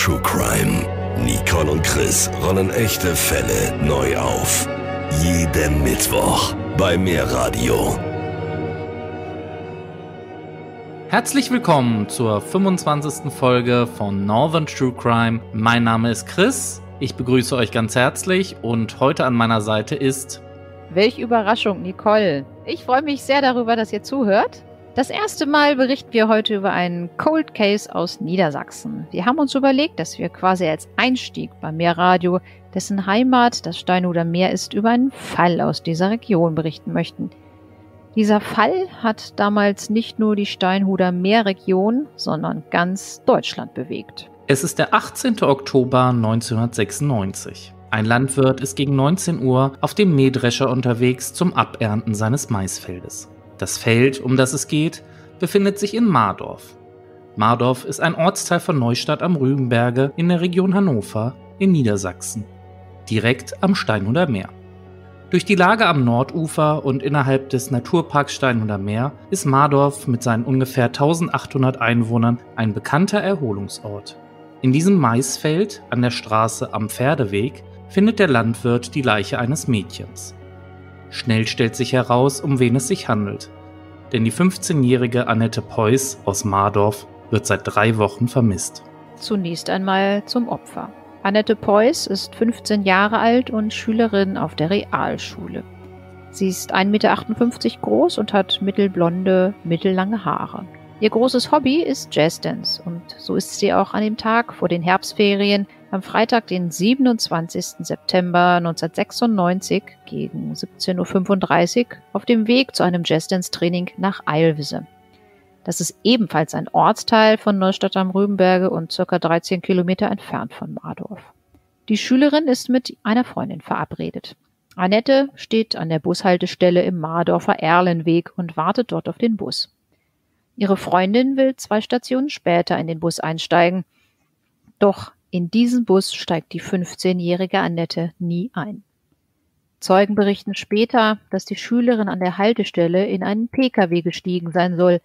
True Crime. Nicole und Chris rollen echte Fälle neu auf. Jeden Mittwoch bei Mehrradio. Herzlich willkommen zur 25. Folge von Northern True Crime. Mein Name ist Chris. Ich begrüße euch ganz herzlich und heute an meiner Seite ist. Welch Überraschung, Nicole. Ich freue mich sehr darüber, dass ihr zuhört. Das erste Mal berichten wir heute über einen Cold Case aus Niedersachsen. Wir haben uns überlegt, dass wir quasi als Einstieg beim Meerradio, dessen Heimat das Steinhuder Meer ist, über einen Fall aus dieser Region berichten möchten. Dieser Fall hat damals nicht nur die Steinhuder Meerregion, sondern ganz Deutschland bewegt. Es ist der 18. Oktober 1996. Ein Landwirt ist gegen 19 Uhr auf dem Mähdrescher unterwegs zum Abernten seines Maisfeldes. Das Feld, um das es geht, befindet sich in Mardorf. Mardorf ist ein Ortsteil von Neustadt am Rügenberge in der Region Hannover in Niedersachsen, direkt am Steinhuder Meer. Durch die Lage am Nordufer und innerhalb des Naturparks Steinhuder Meer ist Mardorf mit seinen ungefähr 1800 Einwohnern ein bekannter Erholungsort. In diesem Maisfeld an der Straße am Pferdeweg findet der Landwirt die Leiche eines Mädchens. Schnell stellt sich heraus, um wen es sich handelt. Denn die 15-jährige Annette Peuß aus Mardorf wird seit drei Wochen vermisst. Zunächst einmal zum Opfer. Annette Peuß ist 15 Jahre alt und Schülerin auf der Realschule. Sie ist 1,58 Meter groß und hat mittelblonde, mittellange Haare. Ihr großes Hobby ist Jazzdance und so ist sie auch an dem Tag vor den Herbstferien am Freitag, den 27. September 1996 gegen 17.35 Uhr auf dem Weg zu einem Jazzdance-Training nach Eilwisse. Das ist ebenfalls ein Ortsteil von Neustadt am Rübenberge und circa 13 Kilometer entfernt von Mardorf. Die Schülerin ist mit einer Freundin verabredet. Annette steht an der Bushaltestelle im Mardorfer Erlenweg und wartet dort auf den Bus. Ihre Freundin will zwei Stationen später in den Bus einsteigen. Doch in diesen Bus steigt die 15-jährige Annette nie ein. Zeugen berichten später, dass die Schülerin an der Haltestelle in einen Pkw gestiegen sein soll.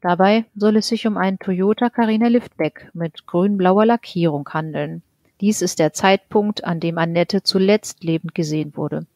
Dabei soll es sich um einen Toyota Carina Liftback mit grün-blauer Lackierung handeln. Dies ist der Zeitpunkt, an dem Annette zuletzt lebend gesehen wurde.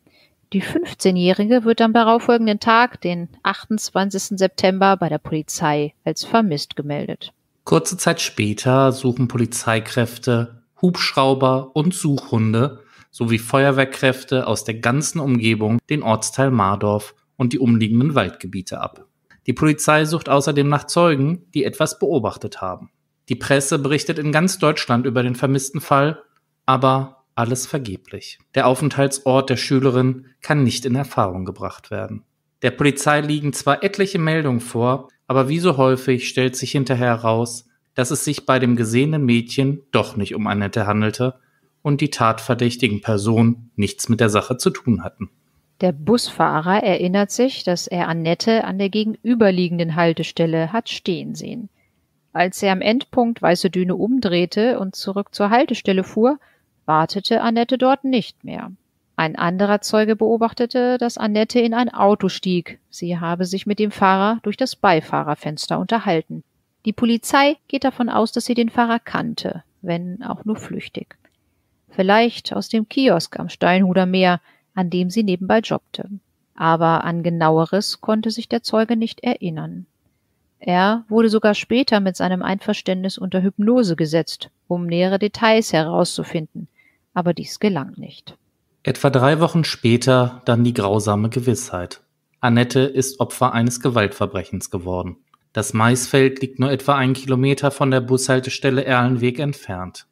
Die 15-Jährige wird am darauffolgenden Tag, den 28. September, bei der Polizei als vermisst gemeldet. Kurze Zeit später suchen Polizeikräfte, Hubschrauber und Suchhunde sowie Feuerwehrkräfte aus der ganzen Umgebung den Ortsteil Mardorf und die umliegenden Waldgebiete ab. Die Polizei sucht außerdem nach Zeugen, die etwas beobachtet haben. Die Presse berichtet in ganz Deutschland über den vermissten Fall, aber alles vergeblich. Der Aufenthaltsort der Schülerin kann nicht in Erfahrung gebracht werden. Der Polizei liegen zwar etliche Meldungen vor, aber wie so häufig stellt sich hinterher heraus, dass es sich bei dem gesehenen Mädchen doch nicht um Annette handelte und die tatverdächtigen Personen nichts mit der Sache zu tun hatten. Der Busfahrer erinnert sich, dass er Annette an der gegenüberliegenden Haltestelle hat stehen sehen. Als er am Endpunkt Weiße Düne umdrehte und zurück zur Haltestelle fuhr, wartete Annette dort nicht mehr. Ein anderer Zeuge beobachtete, dass Annette in ein Auto stieg. Sie habe sich mit dem Fahrer durch das Beifahrerfenster unterhalten. Die Polizei geht davon aus, dass sie den Fahrer kannte, wenn auch nur flüchtig. Vielleicht aus dem Kiosk am Steinhuder Meer, an dem sie nebenbei jobbte. Aber an genaueres konnte sich der Zeuge nicht erinnern. Er wurde sogar später mit seinem Einverständnis unter Hypnose gesetzt, um nähere Details herauszufinden, aber dies gelang nicht. Etwa drei Wochen später dann die grausame Gewissheit. Annette ist Opfer eines Gewaltverbrechens geworden. Das Maisfeld liegt nur etwa einen Kilometer von der Bushaltestelle Erlenweg entfernt.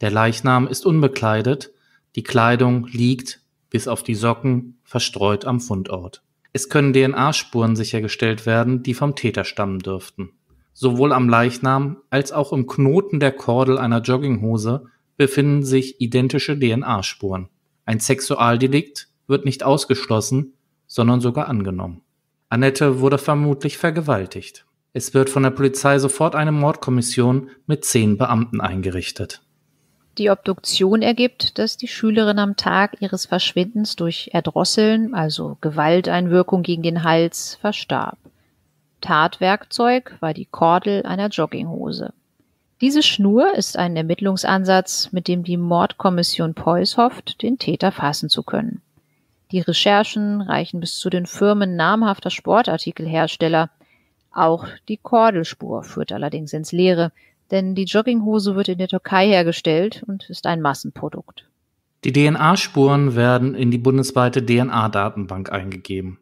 Der Leichnam ist unbekleidet, die Kleidung liegt, bis auf die Socken, verstreut am Fundort. Es können DNA-Spuren sichergestellt werden, die vom Täter stammen dürften. Sowohl am Leichnam als auch im Knoten der Kordel einer Jogginghose befinden sich identische DNA-Spuren. Ein Sexualdelikt wird nicht ausgeschlossen, sondern sogar angenommen. Annette wurde vermutlich vergewaltigt. Es wird von der Polizei sofort eine Mordkommission mit zehn Beamten eingerichtet. Die Obduktion ergibt, dass die Schülerin am Tag ihres Verschwindens durch Erdrosseln, also Gewalteinwirkung gegen den Hals, verstarb. Tatwerkzeug war die Kordel einer Jogginghose. Diese Schnur ist ein Ermittlungsansatz, mit dem die Mordkommission Preuß hofft, den Täter fassen zu können. Die Recherchen reichen bis zu den Firmen namhafter Sportartikelhersteller. Auch die Kordelspur führt allerdings ins Leere, denn die Jogginghose wird in der Türkei hergestellt und ist ein Massenprodukt. Die DNA-Spuren werden in die bundesweite DNA-Datenbank eingegeben.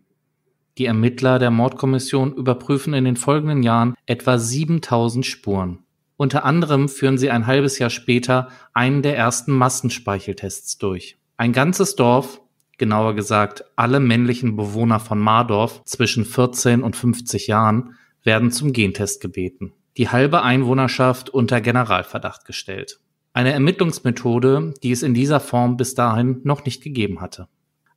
Die Ermittler der Mordkommission überprüfen in den folgenden Jahren etwa 7000 Spuren. Unter anderem führen sie ein halbes Jahr später einen der ersten Massenspeicheltests durch. Ein ganzes Dorf genauer gesagt alle männlichen Bewohner von Mardorf zwischen 14 und 50 Jahren, werden zum Gentest gebeten. Die halbe Einwohnerschaft unter Generalverdacht gestellt. Eine Ermittlungsmethode, die es in dieser Form bis dahin noch nicht gegeben hatte.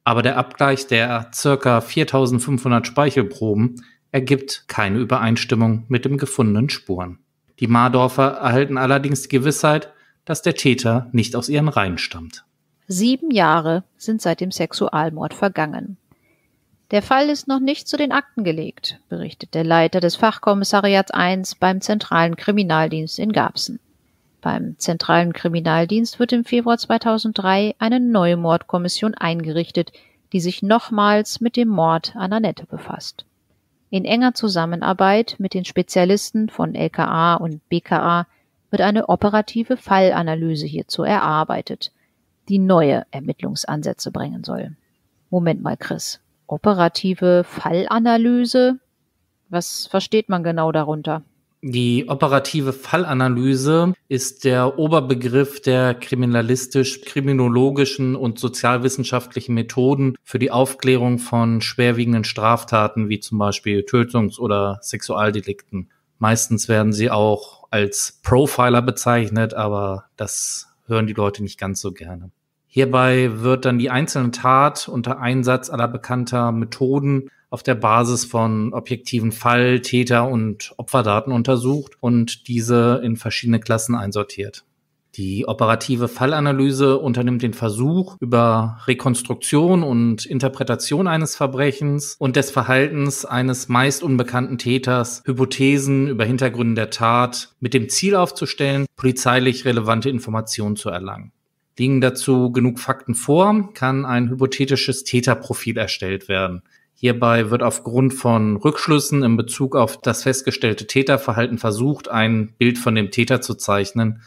Aber der Abgleich der circa 4500 Speichelproben ergibt keine Übereinstimmung mit den gefundenen Spuren. Die Mardorfer erhalten allerdings die Gewissheit, dass der Täter nicht aus ihren Reihen stammt. Sieben Jahre sind seit dem Sexualmord vergangen. Der Fall ist noch nicht zu den Akten gelegt, berichtet der Leiter des Fachkommissariats 1 beim Zentralen Kriminaldienst in Garbsen. Beim Zentralen Kriminaldienst wird im Februar 2003 eine neue Mordkommission eingerichtet, die sich nochmals mit dem Mord an Annette befasst. In enger Zusammenarbeit mit den Spezialisten von LKA und BKA wird eine operative Fallanalyse hierzu erarbeitet die neue Ermittlungsansätze bringen soll. Moment mal, Chris. Operative Fallanalyse? Was versteht man genau darunter? Die operative Fallanalyse ist der Oberbegriff der kriminalistisch-kriminologischen und sozialwissenschaftlichen Methoden für die Aufklärung von schwerwiegenden Straftaten wie zum Beispiel Tötungs- oder Sexualdelikten. Meistens werden sie auch als Profiler bezeichnet, aber das hören die Leute nicht ganz so gerne. Hierbei wird dann die einzelne Tat unter Einsatz aller bekannter Methoden auf der Basis von objektiven Fall-, Täter- und Opferdaten untersucht und diese in verschiedene Klassen einsortiert. Die operative Fallanalyse unternimmt den Versuch, über Rekonstruktion und Interpretation eines Verbrechens und des Verhaltens eines meist unbekannten Täters Hypothesen über Hintergründe der Tat mit dem Ziel aufzustellen, polizeilich relevante Informationen zu erlangen. Liegen dazu genug Fakten vor, kann ein hypothetisches Täterprofil erstellt werden. Hierbei wird aufgrund von Rückschlüssen in Bezug auf das festgestellte Täterverhalten versucht, ein Bild von dem Täter zu zeichnen,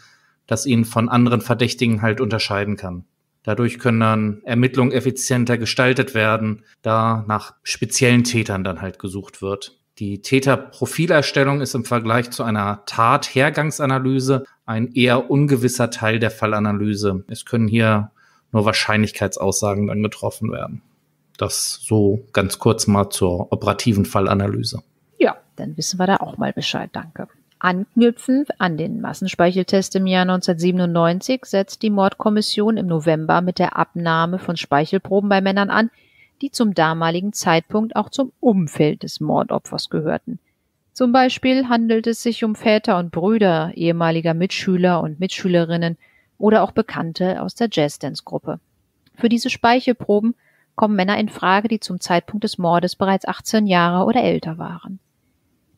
das ihn von anderen Verdächtigen halt unterscheiden kann. Dadurch können dann Ermittlungen effizienter gestaltet werden, da nach speziellen Tätern dann halt gesucht wird. Die Täterprofilerstellung ist im Vergleich zu einer Tathergangsanalyse ein eher ungewisser Teil der Fallanalyse. Es können hier nur Wahrscheinlichkeitsaussagen dann getroffen werden. Das so ganz kurz mal zur operativen Fallanalyse. Ja, dann wissen wir da auch mal Bescheid. Danke. Anknüpfend an den Massenspeicheltest im Jahr 1997 setzt die Mordkommission im November mit der Abnahme von Speichelproben bei Männern an, die zum damaligen Zeitpunkt auch zum Umfeld des Mordopfers gehörten. Zum Beispiel handelt es sich um Väter und Brüder ehemaliger Mitschüler und Mitschülerinnen oder auch Bekannte aus der Jazzdance-Gruppe. Für diese Speichelproben kommen Männer in Frage, die zum Zeitpunkt des Mordes bereits 18 Jahre oder älter waren.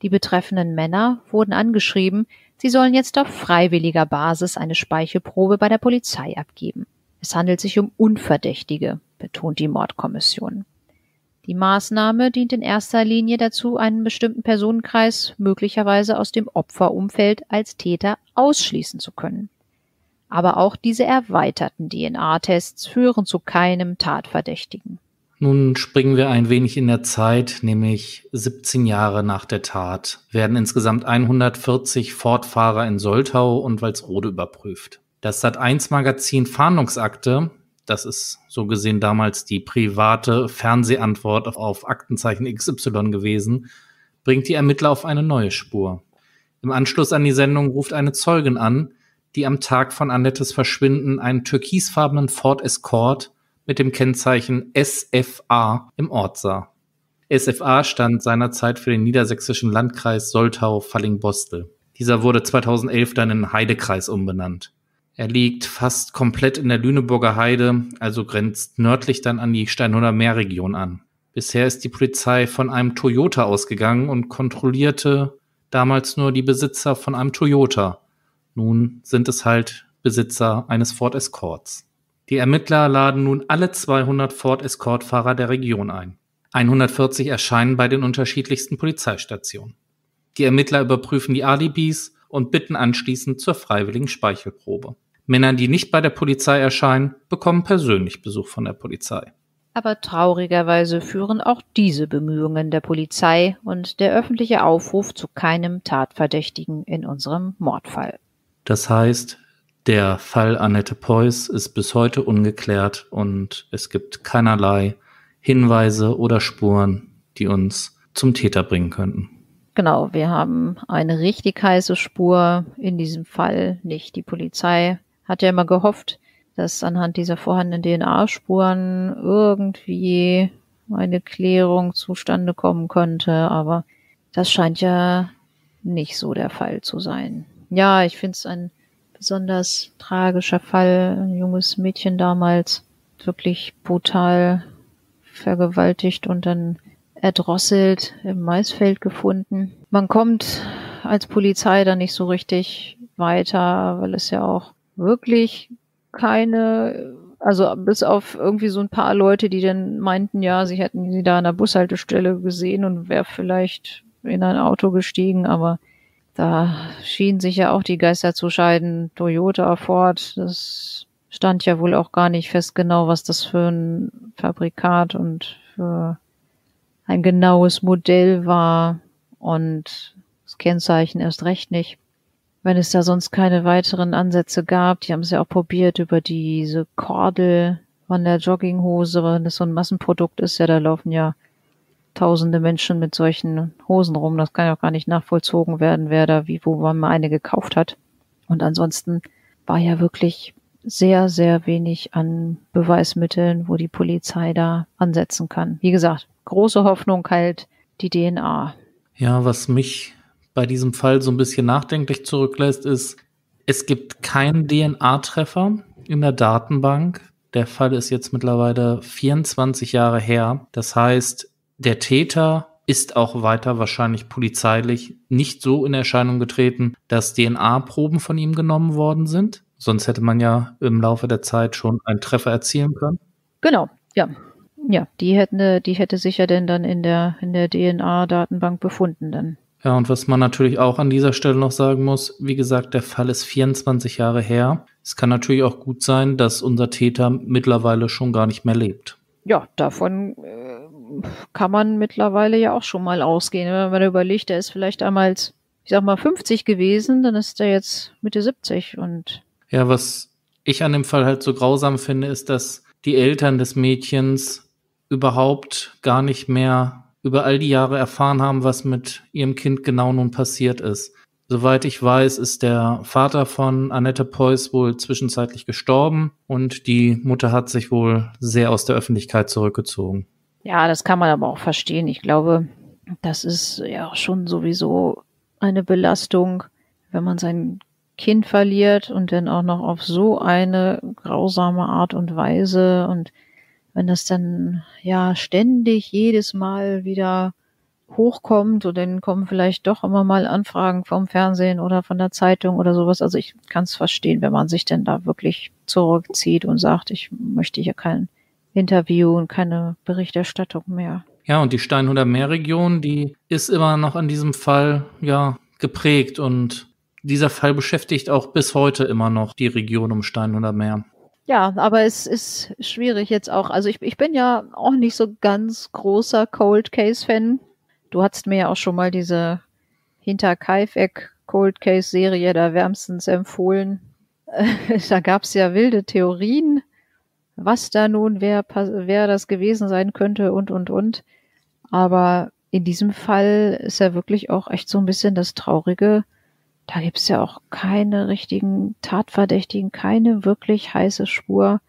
Die betreffenden Männer wurden angeschrieben, sie sollen jetzt auf freiwilliger Basis eine Speichelprobe bei der Polizei abgeben. Es handelt sich um Unverdächtige, betont die Mordkommission. Die Maßnahme dient in erster Linie dazu, einen bestimmten Personenkreis möglicherweise aus dem Opferumfeld als Täter ausschließen zu können. Aber auch diese erweiterten DNA-Tests führen zu keinem Tatverdächtigen. Nun springen wir ein wenig in der Zeit, nämlich 17 Jahre nach der Tat werden insgesamt 140 Fortfahrer in Soltau und Walsrode überprüft. Das Sat1-Magazin Fahndungsakte das ist so gesehen damals die private Fernsehantwort auf Aktenzeichen XY gewesen, bringt die Ermittler auf eine neue Spur. Im Anschluss an die Sendung ruft eine Zeugin an, die am Tag von Annettes Verschwinden einen türkisfarbenen Ford Escort mit dem Kennzeichen SFA im Ort sah. SFA stand seinerzeit für den niedersächsischen Landkreis Soltau-Fallingbostel. Dieser wurde 2011 dann in Heidekreis umbenannt. Er liegt fast komplett in der Lüneburger Heide, also grenzt nördlich dann an die Steinhuder Meerregion an. Bisher ist die Polizei von einem Toyota ausgegangen und kontrollierte damals nur die Besitzer von einem Toyota. Nun sind es halt Besitzer eines Ford Escorts. Die Ermittler laden nun alle 200 Ford Escort-Fahrer der Region ein. 140 erscheinen bei den unterschiedlichsten Polizeistationen. Die Ermittler überprüfen die Alibis und bitten anschließend zur freiwilligen Speichelprobe. Männer, die nicht bei der Polizei erscheinen, bekommen persönlich Besuch von der Polizei. Aber traurigerweise führen auch diese Bemühungen der Polizei und der öffentliche Aufruf zu keinem Tatverdächtigen in unserem Mordfall. Das heißt, der Fall Annette Peuß ist bis heute ungeklärt und es gibt keinerlei Hinweise oder Spuren, die uns zum Täter bringen könnten. Genau, wir haben eine richtig heiße Spur in diesem Fall nicht. Die Polizei hat ja immer gehofft, dass anhand dieser vorhandenen DNA-Spuren irgendwie eine Klärung zustande kommen könnte, aber das scheint ja nicht so der Fall zu sein. Ja, ich finde es ein besonders tragischer Fall. Ein junges Mädchen damals wirklich brutal vergewaltigt und dann erdrosselt im Maisfeld gefunden. Man kommt als Polizei da nicht so richtig weiter, weil es ja auch wirklich keine, also bis auf irgendwie so ein paar Leute, die dann meinten, ja, sie hätten sie da an der Bushaltestelle gesehen und wäre vielleicht in ein Auto gestiegen, aber da schienen sich ja auch die Geister zu scheiden. Toyota, Ford, das stand ja wohl auch gar nicht fest genau, was das für ein Fabrikat und für ein genaues Modell war und das Kennzeichen erst recht nicht wenn es da sonst keine weiteren Ansätze gab. Die haben es ja auch probiert über diese Kordel von der Jogginghose, wenn das so ein Massenprodukt ist, ja, da laufen ja tausende Menschen mit solchen Hosen rum. Das kann ja auch gar nicht nachvollzogen werden, wer da wie, wo man mal eine gekauft hat. Und ansonsten war ja wirklich sehr, sehr wenig an Beweismitteln, wo die Polizei da ansetzen kann. Wie gesagt, große Hoffnung halt die DNA. Ja, was mich bei diesem Fall so ein bisschen nachdenklich zurücklässt, ist, es gibt keinen DNA-Treffer in der Datenbank. Der Fall ist jetzt mittlerweile 24 Jahre her. Das heißt, der Täter ist auch weiter wahrscheinlich polizeilich nicht so in Erscheinung getreten, dass DNA-Proben von ihm genommen worden sind. Sonst hätte man ja im Laufe der Zeit schon einen Treffer erzielen können. Genau, ja. Ja, die hätten, die hätte sich ja denn dann in der, in der DNA-Datenbank befunden dann. Ja, und was man natürlich auch an dieser Stelle noch sagen muss, wie gesagt, der Fall ist 24 Jahre her. Es kann natürlich auch gut sein, dass unser Täter mittlerweile schon gar nicht mehr lebt. Ja, davon äh, kann man mittlerweile ja auch schon mal ausgehen. Wenn man überlegt, er ist vielleicht damals, ich sag mal, 50 gewesen, dann ist er jetzt Mitte 70 und. Ja, was ich an dem Fall halt so grausam finde, ist, dass die Eltern des Mädchens überhaupt gar nicht mehr über all die Jahre erfahren haben, was mit ihrem Kind genau nun passiert ist. Soweit ich weiß, ist der Vater von Annette Preuß wohl zwischenzeitlich gestorben und die Mutter hat sich wohl sehr aus der Öffentlichkeit zurückgezogen. Ja, das kann man aber auch verstehen. Ich glaube, das ist ja schon sowieso eine Belastung, wenn man sein Kind verliert und dann auch noch auf so eine grausame Art und Weise und wenn das dann ja ständig jedes Mal wieder hochkommt und dann kommen vielleicht doch immer mal Anfragen vom Fernsehen oder von der Zeitung oder sowas. Also ich kann es verstehen, wenn man sich denn da wirklich zurückzieht und sagt, ich möchte hier kein Interview und keine Berichterstattung mehr. Ja, und die Steinhuder Meerregion, die ist immer noch an diesem Fall ja geprägt und dieser Fall beschäftigt auch bis heute immer noch die Region um Steinhuder Meer. Ja, aber es ist schwierig jetzt auch. Also ich, ich bin ja auch nicht so ganz großer Cold Case Fan. Du hattest mir ja auch schon mal diese Hinter Kaifeck Cold Case Serie da wärmstens empfohlen. da gab's ja wilde Theorien, was da nun wer, wer das gewesen sein könnte und und und. Aber in diesem Fall ist ja wirklich auch echt so ein bisschen das Traurige, da gibt's ja auch keine richtigen Tatverdächtigen, keine wirklich heiße Spur.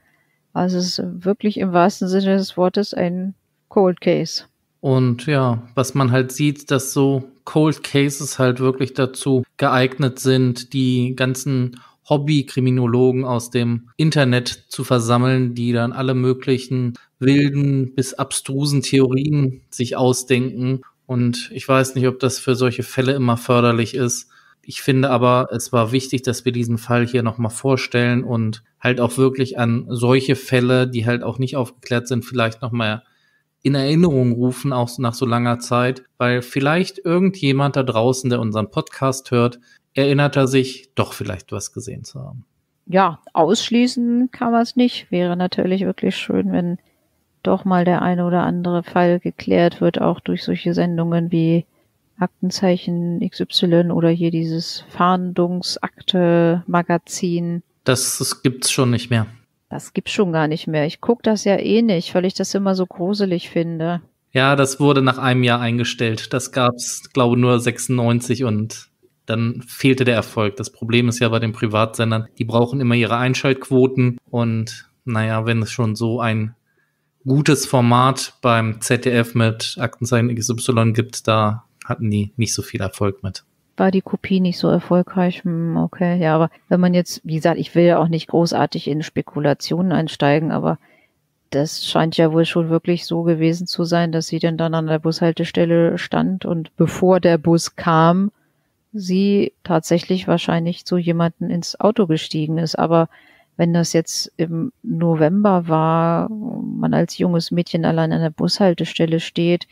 Also es ist wirklich im wahrsten Sinne des Wortes ein Cold Case. Und ja, was man halt sieht, dass so Cold Cases halt wirklich dazu geeignet sind, die ganzen Hobby-Kriminologen aus dem Internet zu versammeln, die dann alle möglichen wilden bis abstrusen Theorien sich ausdenken. Und ich weiß nicht, ob das für solche Fälle immer förderlich ist Ich finde aber, es war wichtig, dass wir diesen Fall hier nochmal vorstellen und halt auch wirklich an solche Fälle, die halt auch nicht aufgeklärt sind, vielleicht nochmal in Erinnerung rufen, auch nach so langer Zeit, weil vielleicht irgendjemand da draußen, der unseren Podcast hört, erinnert er sich, doch vielleicht was gesehen zu haben. Ja, ausschließen kann man es nicht. Wäre natürlich wirklich schön, wenn doch mal der eine oder andere Fall geklärt wird, auch durch solche Sendungen wie Aktenzeichen XY oder hier dieses Fahndungsakte-Magazin. Das, das gibt's schon nicht mehr. Das gibt's schon gar nicht mehr. Ich gucke das ja eh nicht, weil ich das immer so gruselig finde. Ja, das wurde nach einem Jahr eingestellt. Das gab's, glaube nur 96 und dann fehlte der Erfolg. Das Problem ist ja bei den Privatsendern, die brauchen immer ihre Einschaltquoten und naja, wenn es schon so ein gutes Format beim ZDF mit Aktenzeichen XY gibt, da hatten die nicht so viel Erfolg mit. War die Kopie nicht so erfolgreich? Hm, okay, ja, aber wenn man jetzt, wie gesagt, ich will ja auch nicht großartig in Spekulationen einsteigen, aber das scheint ja wohl schon wirklich so gewesen zu sein, dass sie dann, dann an der Bushaltestelle stand und bevor der Bus kam, sie tatsächlich wahrscheinlich zu jemanden ins Auto gestiegen ist. Aber wenn das jetzt im November war, man als junges Mädchen allein an der Bushaltestelle steht,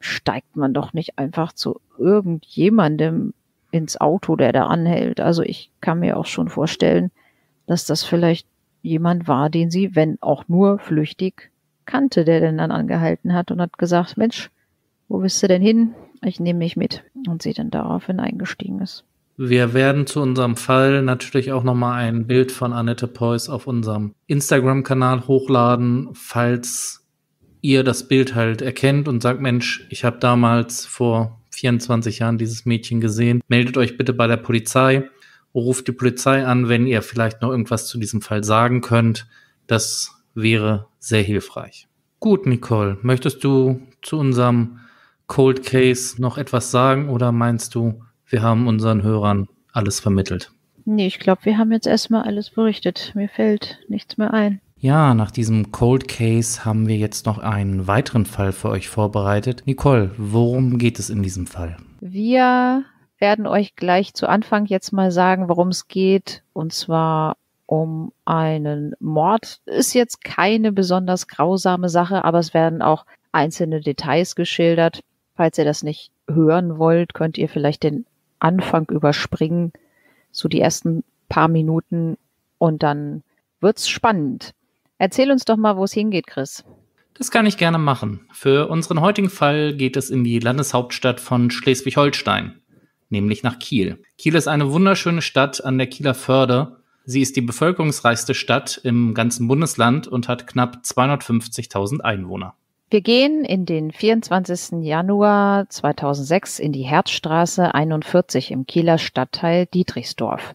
steigt man doch nicht einfach zu irgendjemandem ins Auto, der da anhält. Also ich kann mir auch schon vorstellen, dass das vielleicht jemand war, den sie, wenn auch nur flüchtig, kannte, der denn dann angehalten hat und hat gesagt, Mensch, wo bist du denn hin? Ich nehme mich mit. Und sie dann daraufhin eingestiegen ist. Wir werden zu unserem Fall natürlich auch nochmal ein Bild von Annette Preuß auf unserem Instagram-Kanal hochladen, falls ihr das Bild halt erkennt und sagt, Mensch, ich habe damals vor 24 Jahren dieses Mädchen gesehen, meldet euch bitte bei der Polizei, ruft die Polizei an, wenn ihr vielleicht noch irgendwas zu diesem Fall sagen könnt. Das wäre sehr hilfreich. Gut, Nicole, möchtest du zu unserem Cold Case noch etwas sagen oder meinst du, wir haben unseren Hörern alles vermittelt? Nee, ich glaube, wir haben jetzt erstmal alles berichtet. Mir fällt nichts mehr ein. Ja, nach diesem Cold Case haben wir jetzt noch einen weiteren Fall für euch vorbereitet. Nicole, worum geht es in diesem Fall? Wir werden euch gleich zu Anfang jetzt mal sagen, worum es geht. Und zwar um einen Mord. Ist jetzt keine besonders grausame Sache, aber es werden auch einzelne Details geschildert. Falls ihr das nicht hören wollt, könnt ihr vielleicht den Anfang überspringen, so die ersten paar Minuten und dann wird's spannend. Erzähl uns doch mal, wo es hingeht, Chris. Das kann ich gerne machen. Für unseren heutigen Fall geht es in die Landeshauptstadt von Schleswig-Holstein, nämlich nach Kiel. Kiel ist eine wunderschöne Stadt an der Kieler Förde. Sie ist die bevölkerungsreichste Stadt im ganzen Bundesland und hat knapp 250.000 Einwohner. Wir gehen in den 24. Januar 2006 in die Herzstraße 41 im Kieler Stadtteil Dietrichsdorf.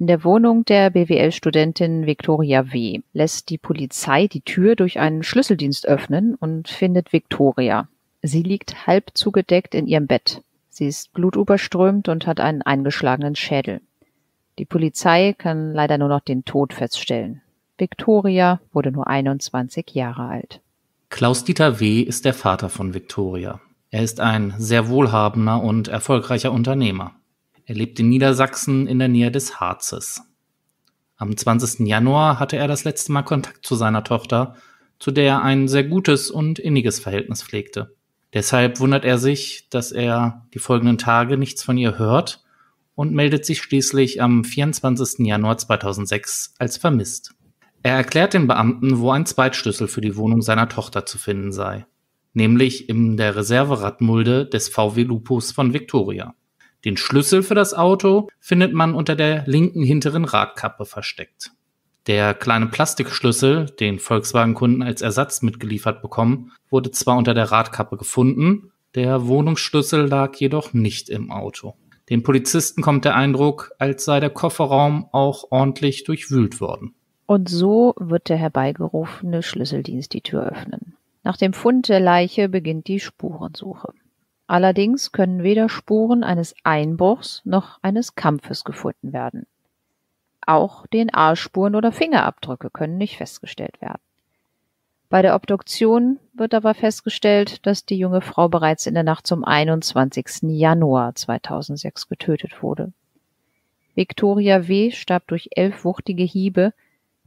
In der Wohnung der BWL-Studentin Viktoria W. lässt die Polizei die Tür durch einen Schlüsseldienst öffnen und findet Viktoria. Sie liegt halb zugedeckt in ihrem Bett. Sie ist blutüberströmt und hat einen eingeschlagenen Schädel. Die Polizei kann leider nur noch den Tod feststellen. Viktoria wurde nur 21 Jahre alt. Klaus-Dieter W. ist der Vater von Viktoria. Er ist ein sehr wohlhabender und erfolgreicher Unternehmer. Er lebt in Niedersachsen in der Nähe des Harzes. Am 20. Januar hatte er das letzte Mal Kontakt zu seiner Tochter, zu der er ein sehr gutes und inniges Verhältnis pflegte. Deshalb wundert er sich, dass er die folgenden Tage nichts von ihr hört und meldet sich schließlich am 24. Januar 2006 als vermisst. Er erklärt den Beamten, wo ein Zweitschlüssel für die Wohnung seiner Tochter zu finden sei, nämlich in der Reserveradmulde des VW Lupus von Victoria. Den Schlüssel für das Auto findet man unter der linken hinteren Radkappe versteckt. Der kleine Plastikschlüssel, den Volkswagen-Kunden als Ersatz mitgeliefert bekommen, wurde zwar unter der Radkappe gefunden, der Wohnungsschlüssel lag jedoch nicht im Auto. Den Polizisten kommt der Eindruck, als sei der Kofferraum auch ordentlich durchwühlt worden. Und so wird der herbeigerufene Schlüsseldienst die Tür öffnen. Nach dem Fund der Leiche beginnt die Spurensuche. Allerdings können weder Spuren eines Einbruchs noch eines Kampfes gefunden werden. Auch DNA-Spuren oder Fingerabdrücke können nicht festgestellt werden. Bei der Obduktion wird aber festgestellt, dass die junge Frau bereits in der Nacht zum 21. Januar 2006 getötet wurde. Victoria W. starb durch elf wuchtige Hiebe,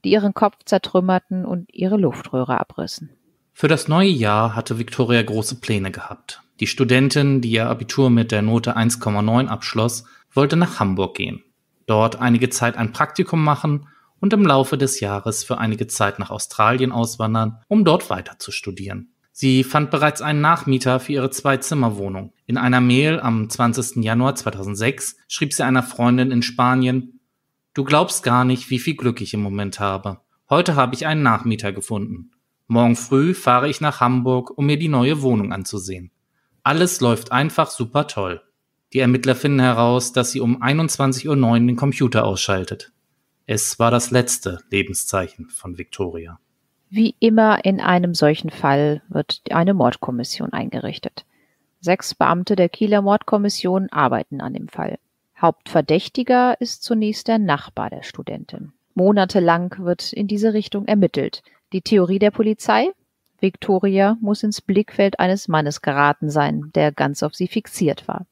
die ihren Kopf zertrümmerten und ihre Luftröhre abrissen. Für das neue Jahr hatte Victoria große Pläne gehabt. Die Studentin, die ihr Abitur mit der Note 1,9 abschloss, wollte nach Hamburg gehen, dort einige Zeit ein Praktikum machen und im Laufe des Jahres für einige Zeit nach Australien auswandern, um dort weiter zu studieren. Sie fand bereits einen Nachmieter für ihre Zwei-Zimmer-Wohnung. In einer Mail am 20. Januar 2006 schrieb sie einer Freundin in Spanien, Du glaubst gar nicht, wie viel Glück ich im Moment habe. Heute habe ich einen Nachmieter gefunden. Morgen früh fahre ich nach Hamburg, um mir die neue Wohnung anzusehen. Alles läuft einfach super toll. Die Ermittler finden heraus, dass sie um 21.09 Uhr den Computer ausschaltet. Es war das letzte Lebenszeichen von Victoria. Wie immer in einem solchen Fall wird eine Mordkommission eingerichtet. Sechs Beamte der Kieler Mordkommission arbeiten an dem Fall. Hauptverdächtiger ist zunächst der Nachbar der Studentin. Monatelang wird in diese Richtung ermittelt. Die Theorie der Polizei? Victoria muss ins Blickfeld eines Mannes geraten sein, der ganz auf sie fixiert war.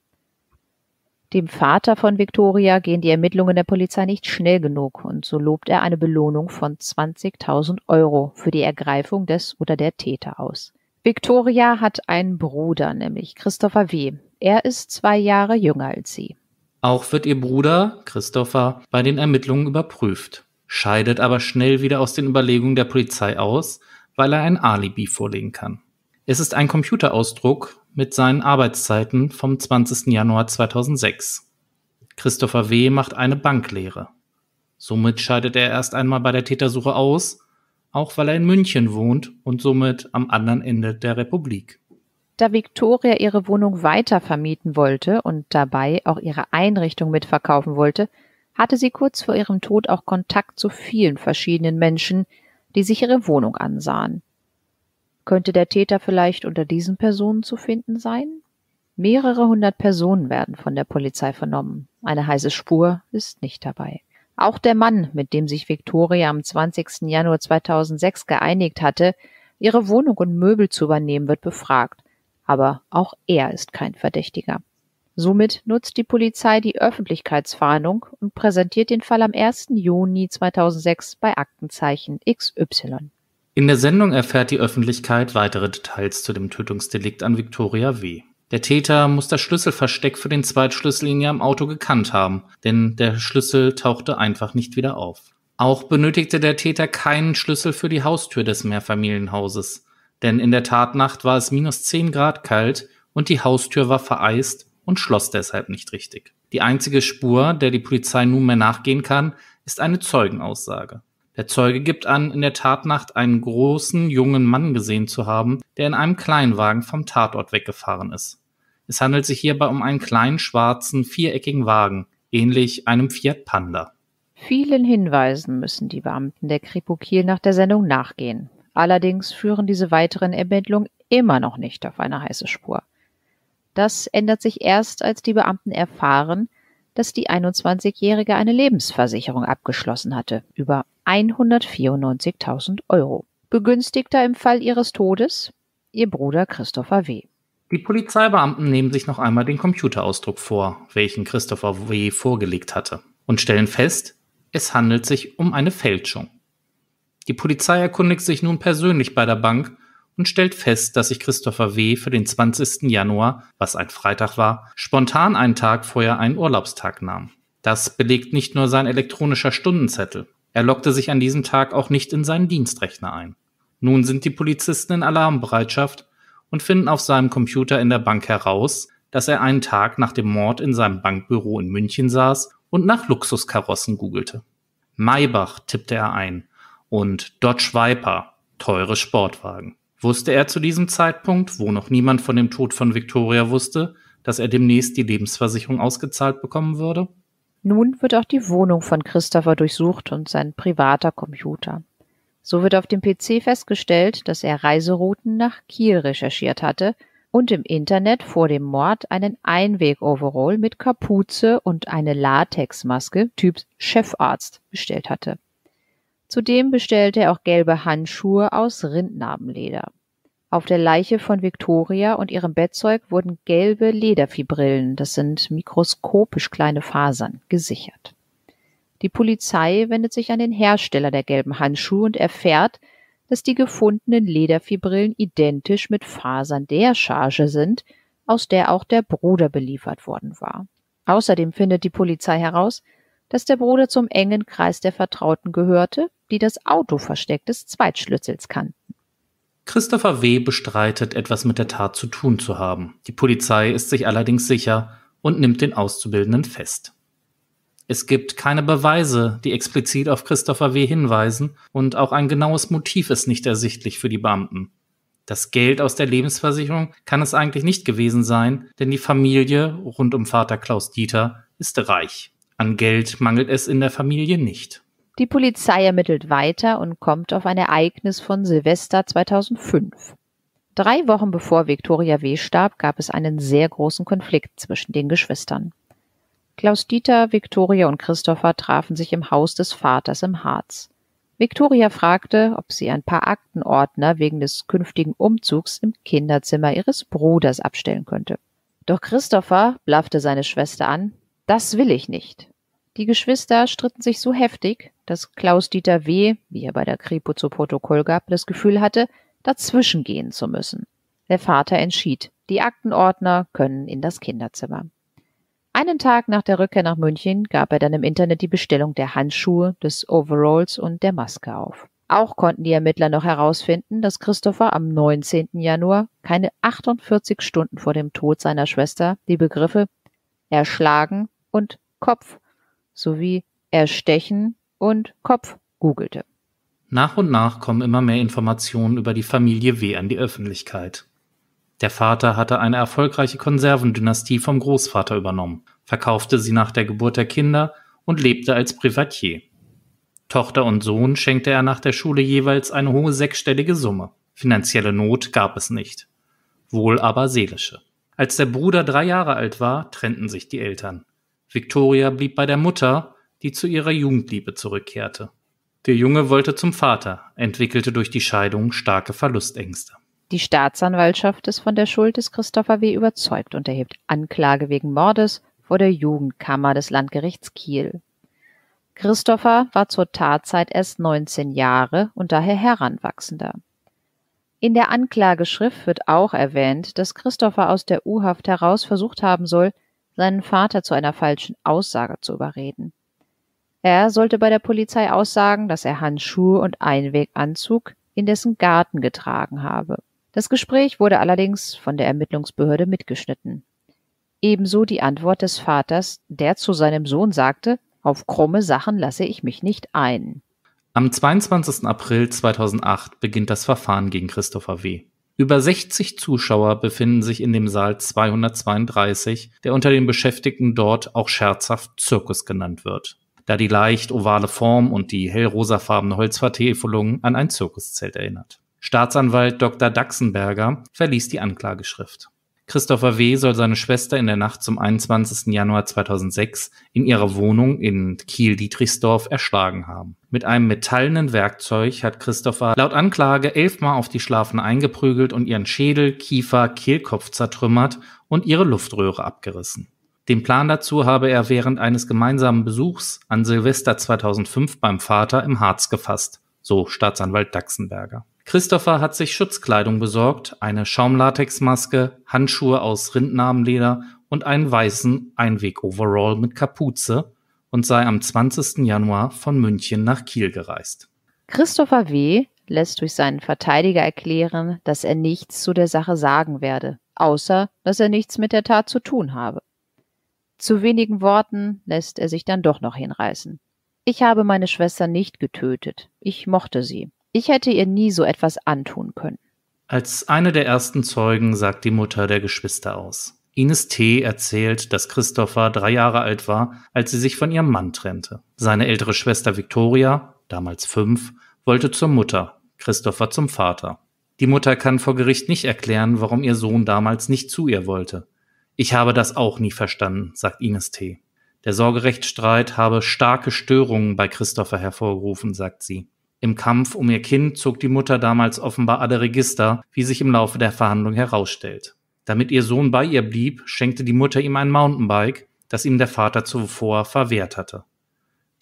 Dem Vater von Victoria gehen die Ermittlungen der Polizei nicht schnell genug und so lobt er eine Belohnung von 20.000 Euro für die Ergreifung des oder der Täter aus. Victoria hat einen Bruder, nämlich Christopher W. Er ist zwei Jahre jünger als sie. Auch wird ihr Bruder, Christopher, bei den Ermittlungen überprüft, scheidet aber schnell wieder aus den Überlegungen der Polizei aus, weil er ein Alibi vorlegen kann. Es ist ein Computerausdruck mit seinen Arbeitszeiten vom 20. Januar 2006. Christopher W. macht eine Banklehre. Somit scheidet er erst einmal bei der Tätersuche aus, auch weil er in München wohnt und somit am anderen Ende der Republik. Da Victoria ihre Wohnung weiter vermieten wollte und dabei auch ihre Einrichtung mitverkaufen wollte, hatte sie kurz vor ihrem Tod auch Kontakt zu vielen verschiedenen Menschen, die sich ihre Wohnung ansahen. Könnte der Täter vielleicht unter diesen Personen zu finden sein? Mehrere hundert Personen werden von der Polizei vernommen. Eine heiße Spur ist nicht dabei. Auch der Mann, mit dem sich Victoria am 20. Januar 2006 geeinigt hatte, ihre Wohnung und Möbel zu übernehmen, wird befragt. Aber auch er ist kein Verdächtiger. Somit nutzt die Polizei die Öffentlichkeitsfahndung und präsentiert den Fall am 1. Juni 2006 bei Aktenzeichen XY. In der Sendung erfährt die Öffentlichkeit weitere Details zu dem Tötungsdelikt an Victoria W. Der Täter muss das Schlüsselversteck für den Zweitschlüssel in ihrem Auto gekannt haben, denn der Schlüssel tauchte einfach nicht wieder auf. Auch benötigte der Täter keinen Schlüssel für die Haustür des Mehrfamilienhauses, denn in der Tatnacht war es minus 10 Grad kalt und die Haustür war vereist und schloss deshalb nicht richtig. Die einzige Spur, der die Polizei nunmehr nachgehen kann, ist eine Zeugenaussage. Der Zeuge gibt an, in der Tatnacht einen großen, jungen Mann gesehen zu haben, der in einem Kleinwagen vom Tatort weggefahren ist. Es handelt sich hierbei um einen kleinen, schwarzen, viereckigen Wagen, ähnlich einem Fiat Panda. Vielen Hinweisen müssen die Beamten der Kripo Kiel nach der Sendung nachgehen. Allerdings führen diese weiteren Ermittlungen immer noch nicht auf eine heiße Spur. Das ändert sich erst, als die Beamten erfahren, dass die 21-Jährige eine Lebensversicherung abgeschlossen hatte über 194.000 Euro. Begünstigter im Fall ihres Todes ihr Bruder Christopher W. Die Polizeibeamten nehmen sich noch einmal den Computerausdruck vor, welchen Christopher W. vorgelegt hatte, und stellen fest, es handelt sich um eine Fälschung. Die Polizei erkundigt sich nun persönlich bei der Bank und stellt fest, dass sich Christopher W. für den 20. Januar, was ein Freitag war, spontan einen Tag vorher einen Urlaubstag nahm. Das belegt nicht nur sein elektronischer Stundenzettel. Er lockte sich an diesem Tag auch nicht in seinen Dienstrechner ein. Nun sind die Polizisten in Alarmbereitschaft und finden auf seinem Computer in der Bank heraus, dass er einen Tag nach dem Mord in seinem Bankbüro in München saß und nach Luxuskarossen googelte. Maybach tippte er ein und Dodge Viper, teure Sportwagen. Wusste er zu diesem Zeitpunkt, wo noch niemand von dem Tod von Victoria wusste, dass er demnächst die Lebensversicherung ausgezahlt bekommen würde? Nun wird auch die Wohnung von Christopher durchsucht und sein privater Computer. So wird auf dem PC festgestellt, dass er Reiserouten nach Kiel recherchiert hatte und im Internet vor dem Mord einen Einweg-Overall mit Kapuze und eine Latexmaske Typs Chefarzt bestellt hatte. Zudem bestellte er auch gelbe Handschuhe aus Rindnarbenleder. Auf der Leiche von Victoria und ihrem Bettzeug wurden gelbe Lederfibrillen, das sind mikroskopisch kleine Fasern, gesichert. Die Polizei wendet sich an den Hersteller der gelben Handschuhe und erfährt, dass die gefundenen Lederfibrillen identisch mit Fasern der Charge sind, aus der auch der Bruder beliefert worden war. Außerdem findet die Polizei heraus, dass der Bruder zum engen Kreis der Vertrauten gehörte, die das Autoversteck des Zweitschlüssels kannten. Christopher W. bestreitet, etwas mit der Tat zu tun zu haben. Die Polizei ist sich allerdings sicher und nimmt den Auszubildenden fest. Es gibt keine Beweise, die explizit auf Christopher W. hinweisen, und auch ein genaues Motiv ist nicht ersichtlich für die Beamten. Das Geld aus der Lebensversicherung kann es eigentlich nicht gewesen sein, denn die Familie rund um Vater Klaus Dieter ist reich. An Geld mangelt es in der Familie nicht. Die Polizei ermittelt weiter und kommt auf ein Ereignis von Silvester 2005. Drei Wochen bevor Viktoria W. starb, gab es einen sehr großen Konflikt zwischen den Geschwistern. Klaus-Dieter, Viktoria und Christopher trafen sich im Haus des Vaters im Harz. Viktoria fragte, ob sie ein paar Aktenordner wegen des künftigen Umzugs im Kinderzimmer ihres Bruders abstellen könnte. Doch Christopher blaffte seine Schwester an, das will ich nicht. Die Geschwister stritten sich so heftig, dass Klaus-Dieter W., wie er bei der Kripo zu Protokoll gab, das Gefühl hatte, dazwischen gehen zu müssen. Der Vater entschied, die Aktenordner können in das Kinderzimmer. Einen Tag nach der Rückkehr nach München gab er dann im Internet die Bestellung der Handschuhe, des Overalls und der Maske auf. Auch konnten die Ermittler noch herausfinden, dass Christopher am 19. Januar, keine 48 Stunden vor dem Tod seiner Schwester, die Begriffe erschlagen und Kopf sowie erstechen und Kopf googelte. Nach und nach kommen immer mehr Informationen über die Familie W. an die Öffentlichkeit. Der Vater hatte eine erfolgreiche Konservendynastie vom Großvater übernommen, verkaufte sie nach der Geburt der Kinder und lebte als Privatier. Tochter und Sohn schenkte er nach der Schule jeweils eine hohe sechsstellige Summe. Finanzielle Not gab es nicht. Wohl aber seelische. Als der Bruder drei Jahre alt war, trennten sich die Eltern. Victoria blieb bei der Mutter, die zu ihrer Jugendliebe zurückkehrte. Der Junge wollte zum Vater, entwickelte durch die Scheidung starke Verlustängste. Die Staatsanwaltschaft ist von der Schuld des Christopher W. überzeugt und erhebt Anklage wegen Mordes vor der Jugendkammer des Landgerichts Kiel. Christopher war zur Tatzeit erst 19 Jahre und daher Heranwachsender. In der Anklageschrift wird auch erwähnt, dass Christopher aus der U-Haft heraus versucht haben soll, seinen Vater zu einer falschen Aussage zu überreden. Er sollte bei der Polizei aussagen, dass er Handschuhe und Einweganzug in dessen Garten getragen habe. Das Gespräch wurde allerdings von der Ermittlungsbehörde mitgeschnitten. Ebenso die Antwort des Vaters, der zu seinem Sohn sagte, auf krumme Sachen lasse ich mich nicht ein. Am 22. April 2008 beginnt das Verfahren gegen Christopher W. Über 60 Zuschauer befinden sich in dem Saal 232, der unter den Beschäftigten dort auch scherzhaft Zirkus genannt wird, da die leicht ovale Form und die hellrosafarbene Holzvertäfelung an ein Zirkuszelt erinnert. Staatsanwalt Dr. Daxenberger verließ die Anklageschrift. Christopher W. soll seine Schwester in der Nacht zum 21. Januar 2006 in ihrer Wohnung in Kiel-Dietrichsdorf erschlagen haben. Mit einem metallenen Werkzeug hat Christopher laut Anklage elfmal auf die Schlafende eingeprügelt und ihren Schädel, Kiefer, Kehlkopf zertrümmert und ihre Luftröhre abgerissen. Den Plan dazu habe er während eines gemeinsamen Besuchs an Silvester 2005 beim Vater im Harz gefasst, so Staatsanwalt Daxenberger. Christopher hat sich Schutzkleidung besorgt, eine Schaumlatexmaske, Handschuhe aus Rindnamenleder und einen weißen Einweg-Overall mit Kapuze und sei am 20. Januar von München nach Kiel gereist. Christopher W. lässt durch seinen Verteidiger erklären, dass er nichts zu der Sache sagen werde, außer dass er nichts mit der Tat zu tun habe. Zu wenigen Worten lässt er sich dann doch noch hinreißen. Ich habe meine Schwester nicht getötet. Ich mochte sie. Ich hätte ihr nie so etwas antun können. Als eine der ersten Zeugen sagt die Mutter der Geschwister aus. Ines T. erzählt, dass Christopher drei Jahre alt war, als sie sich von ihrem Mann trennte. Seine ältere Schwester Victoria, damals fünf, wollte zur Mutter, Christopher zum Vater. Die Mutter kann vor Gericht nicht erklären, warum ihr Sohn damals nicht zu ihr wollte. Ich habe das auch nie verstanden, sagt Ines T. Der Sorgerechtsstreit habe starke Störungen bei Christopher hervorgerufen, sagt sie. Im Kampf um ihr Kind zog die Mutter damals offenbar alle Register, wie sich im Laufe der Verhandlung herausstellt. Damit ihr Sohn bei ihr blieb, schenkte die Mutter ihm ein Mountainbike, das ihm der Vater zuvor verwehrt hatte.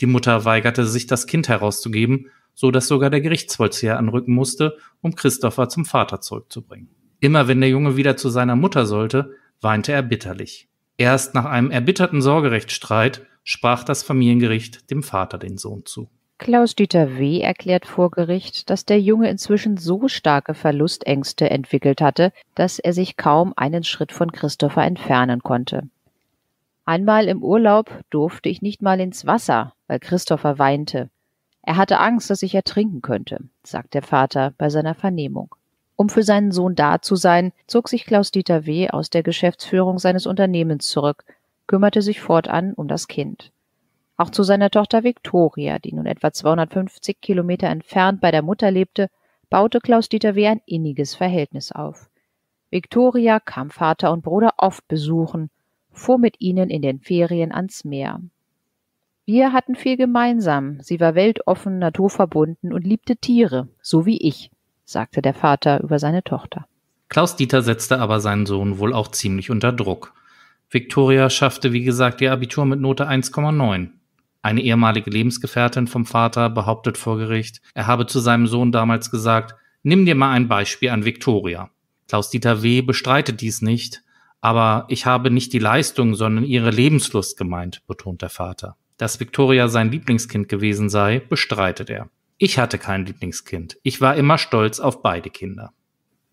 Die Mutter weigerte sich, das Kind herauszugeben, so dass sogar der Gerichtsvollzieher anrücken musste, um Christopher zum Vater zurückzubringen. Immer wenn der Junge wieder zu seiner Mutter sollte, weinte er bitterlich. Erst nach einem erbitterten Sorgerechtsstreit sprach das Familiengericht dem Vater den Sohn zu. Klaus-Dieter W. erklärt vor Gericht, dass der Junge inzwischen so starke Verlustängste entwickelt hatte, dass er sich kaum einen Schritt von Christopher entfernen konnte. Einmal im Urlaub durfte ich nicht mal ins Wasser, weil Christopher weinte. Er hatte Angst, dass ich ertrinken könnte, sagt der Vater bei seiner Vernehmung. Um für seinen Sohn da zu sein, zog sich Klaus-Dieter W. aus der Geschäftsführung seines Unternehmens zurück, kümmerte sich fortan um das Kind. Auch zu seiner Tochter Viktoria, die nun etwa 250 Kilometer entfernt bei der Mutter lebte, baute Klaus-Dieter W. ein inniges Verhältnis auf. Viktoria kam Vater und Bruder oft besuchen, fuhr mit ihnen in den Ferien ans Meer. Wir hatten viel gemeinsam. Sie war weltoffen, naturverbunden und liebte Tiere, so wie ich, sagte der Vater über seine Tochter. Klaus Dieter setzte aber seinen Sohn wohl auch ziemlich unter Druck. Victoria schaffte, wie gesagt, ihr Abitur mit Note 1,9. Eine ehemalige Lebensgefährtin vom Vater behauptet vor Gericht, er habe zu seinem Sohn damals gesagt, nimm dir mal ein Beispiel an Victoria. Klaus Dieter W. bestreitet dies nicht, aber ich habe nicht die Leistung, sondern ihre Lebenslust gemeint, betont der Vater. Dass Victoria sein Lieblingskind gewesen sei, bestreitet er. Ich hatte kein Lieblingskind. Ich war immer stolz auf beide Kinder.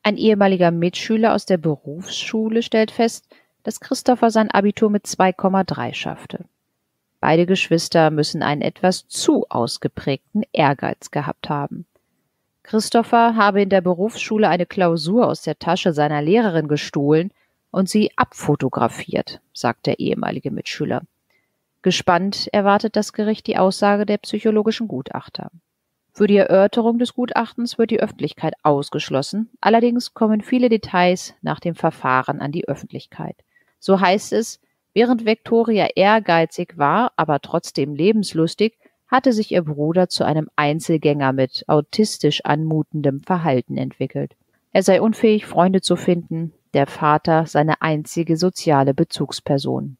Ein ehemaliger Mitschüler aus der Berufsschule stellt fest, dass Christopher sein Abitur mit 2,3 schaffte. Beide Geschwister müssen einen etwas zu ausgeprägten Ehrgeiz gehabt haben. Christopher habe in der Berufsschule eine Klausur aus der Tasche seiner Lehrerin gestohlen und sie abfotografiert, sagt der ehemalige Mitschüler. Gespannt erwartet das Gericht die Aussage der psychologischen Gutachter. Für die Erörterung des Gutachtens wird die Öffentlichkeit ausgeschlossen, allerdings kommen viele Details nach dem Verfahren an die Öffentlichkeit. So heißt es, während Victoria ehrgeizig war, aber trotzdem lebenslustig, hatte sich ihr Bruder zu einem Einzelgänger mit autistisch anmutendem Verhalten entwickelt. Er sei unfähig, Freunde zu finden, der Vater seine einzige soziale Bezugsperson.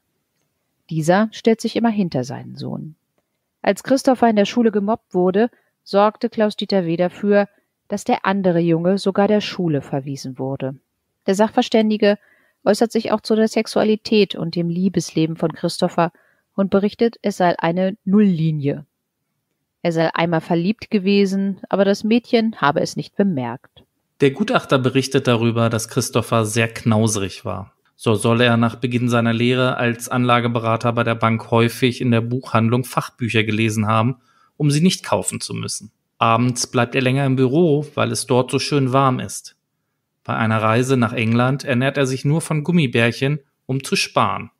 Dieser stellt sich immer hinter seinen Sohn. Als Christopher in der Schule gemobbt wurde, sorgte Klaus-Dieter W. dafür, dass der andere Junge sogar der Schule verwiesen wurde. Der Sachverständige äußert sich auch zu der Sexualität und dem Liebesleben von Christopher und berichtet, es sei eine Nulllinie. Er sei einmal verliebt gewesen, aber das Mädchen habe es nicht bemerkt. Der Gutachter berichtet darüber, dass Christopher sehr knauserig war. So soll er nach Beginn seiner Lehre als Anlageberater bei der Bank häufig in der Buchhandlung Fachbücher gelesen haben, um sie nicht kaufen zu müssen. Abends bleibt er länger im Büro, weil es dort so schön warm ist. Bei einer Reise nach England ernährt er sich nur von Gummibärchen, um zu sparen.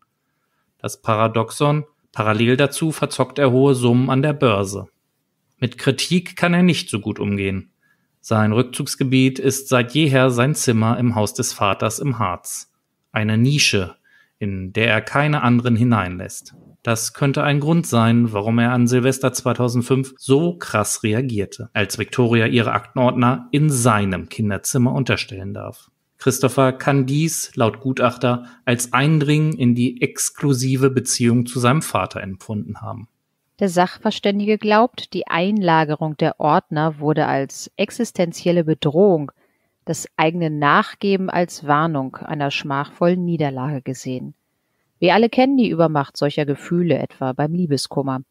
Das Paradoxon, parallel dazu verzockt er hohe Summen an der Börse. Mit Kritik kann er nicht so gut umgehen. Sein Rückzugsgebiet ist seit jeher sein Zimmer im Haus des Vaters im Harz eine Nische, in der er keine anderen hineinlässt. Das könnte ein Grund sein, warum er an Silvester 2005 so krass reagierte, als Victoria ihre Aktenordner in seinem Kinderzimmer unterstellen darf. Christopher kann dies, laut Gutachter, als Eindringen in die exklusive Beziehung zu seinem Vater empfunden haben. Der Sachverständige glaubt, die Einlagerung der Ordner wurde als existenzielle Bedrohung das eigene Nachgeben als Warnung einer schmachvollen Niederlage gesehen. Wir alle kennen die Übermacht solcher Gefühle, etwa beim Liebeskummer.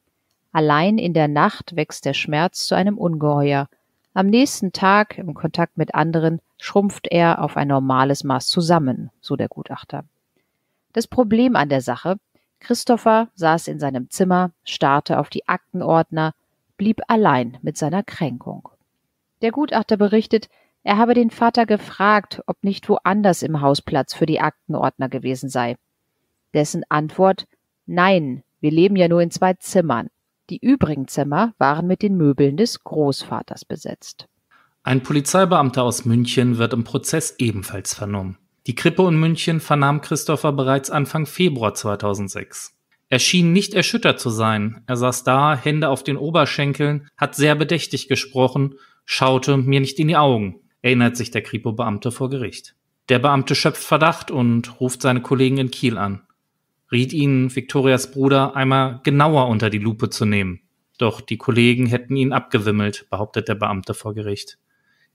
Allein in der Nacht wächst der Schmerz zu einem Ungeheuer. Am nächsten Tag, im Kontakt mit anderen, schrumpft er auf ein normales Maß zusammen, so der Gutachter. Das Problem an der Sache, Christopher saß in seinem Zimmer, starrte auf die Aktenordner, blieb allein mit seiner Kränkung. Der Gutachter berichtet, er habe den Vater gefragt, ob nicht woanders im Haus Platz für die Aktenordner gewesen sei. Dessen Antwort Nein, wir leben ja nur in zwei Zimmern. Die übrigen Zimmer waren mit den Möbeln des Großvaters besetzt. Ein Polizeibeamter aus München wird im Prozess ebenfalls vernommen. Die Krippe in München vernahm Christopher bereits Anfang Februar 2006. Er schien nicht erschüttert zu sein. Er saß da, Hände auf den Oberschenkeln, hat sehr bedächtig gesprochen, schaute mir nicht in die Augen erinnert sich der Kripo-Beamte vor Gericht. Der Beamte schöpft Verdacht und ruft seine Kollegen in Kiel an. Riet ihnen Victorias Bruder einmal genauer unter die Lupe zu nehmen. Doch die Kollegen hätten ihn abgewimmelt, behauptet der Beamte vor Gericht.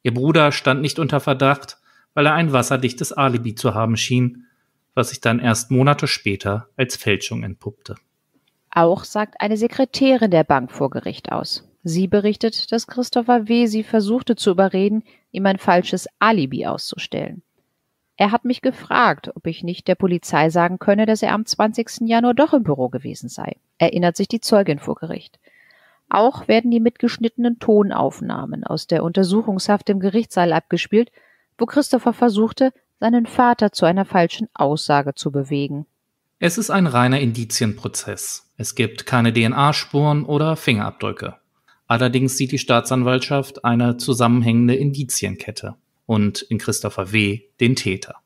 Ihr Bruder stand nicht unter Verdacht, weil er ein wasserdichtes Alibi zu haben schien, was sich dann erst Monate später als Fälschung entpuppte. Auch sagt eine Sekretärin der Bank vor Gericht aus. Sie berichtet, dass Christopher W. sie versuchte zu überreden, ihm ein falsches Alibi auszustellen. Er hat mich gefragt, ob ich nicht der Polizei sagen könne, dass er am 20. Januar doch im Büro gewesen sei, erinnert sich die Zeugin vor Gericht. Auch werden die mitgeschnittenen Tonaufnahmen aus der Untersuchungshaft im Gerichtssaal abgespielt, wo Christopher versuchte, seinen Vater zu einer falschen Aussage zu bewegen. Es ist ein reiner Indizienprozess. Es gibt keine DNA-Spuren oder Fingerabdrücke. Allerdings sieht die Staatsanwaltschaft eine zusammenhängende Indizienkette und in Christopher W. den Täter.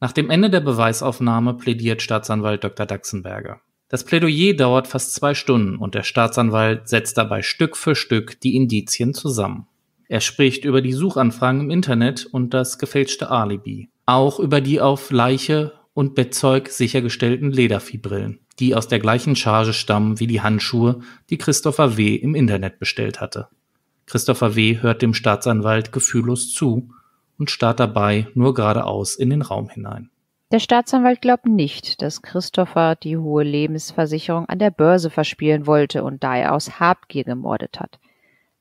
Nach dem Ende der Beweisaufnahme plädiert Staatsanwalt Dr. Daxenberger. Das Plädoyer dauert fast zwei Stunden und der Staatsanwalt setzt dabei Stück für Stück die Indizien zusammen. Er spricht über die Suchanfragen im Internet und das gefälschte Alibi. Auch über die auf Leiche und Bettzeug sichergestellten Lederviehbrillen, die aus der gleichen Charge stammen wie die Handschuhe, die Christopher W. im Internet bestellt hatte. Christopher W. hört dem Staatsanwalt gefühllos zu und starrt dabei nur geradeaus in den Raum hinein. Der Staatsanwalt glaubt nicht, dass Christopher die hohe Lebensversicherung an der Börse verspielen wollte und daher aus Habgier gemordet hat.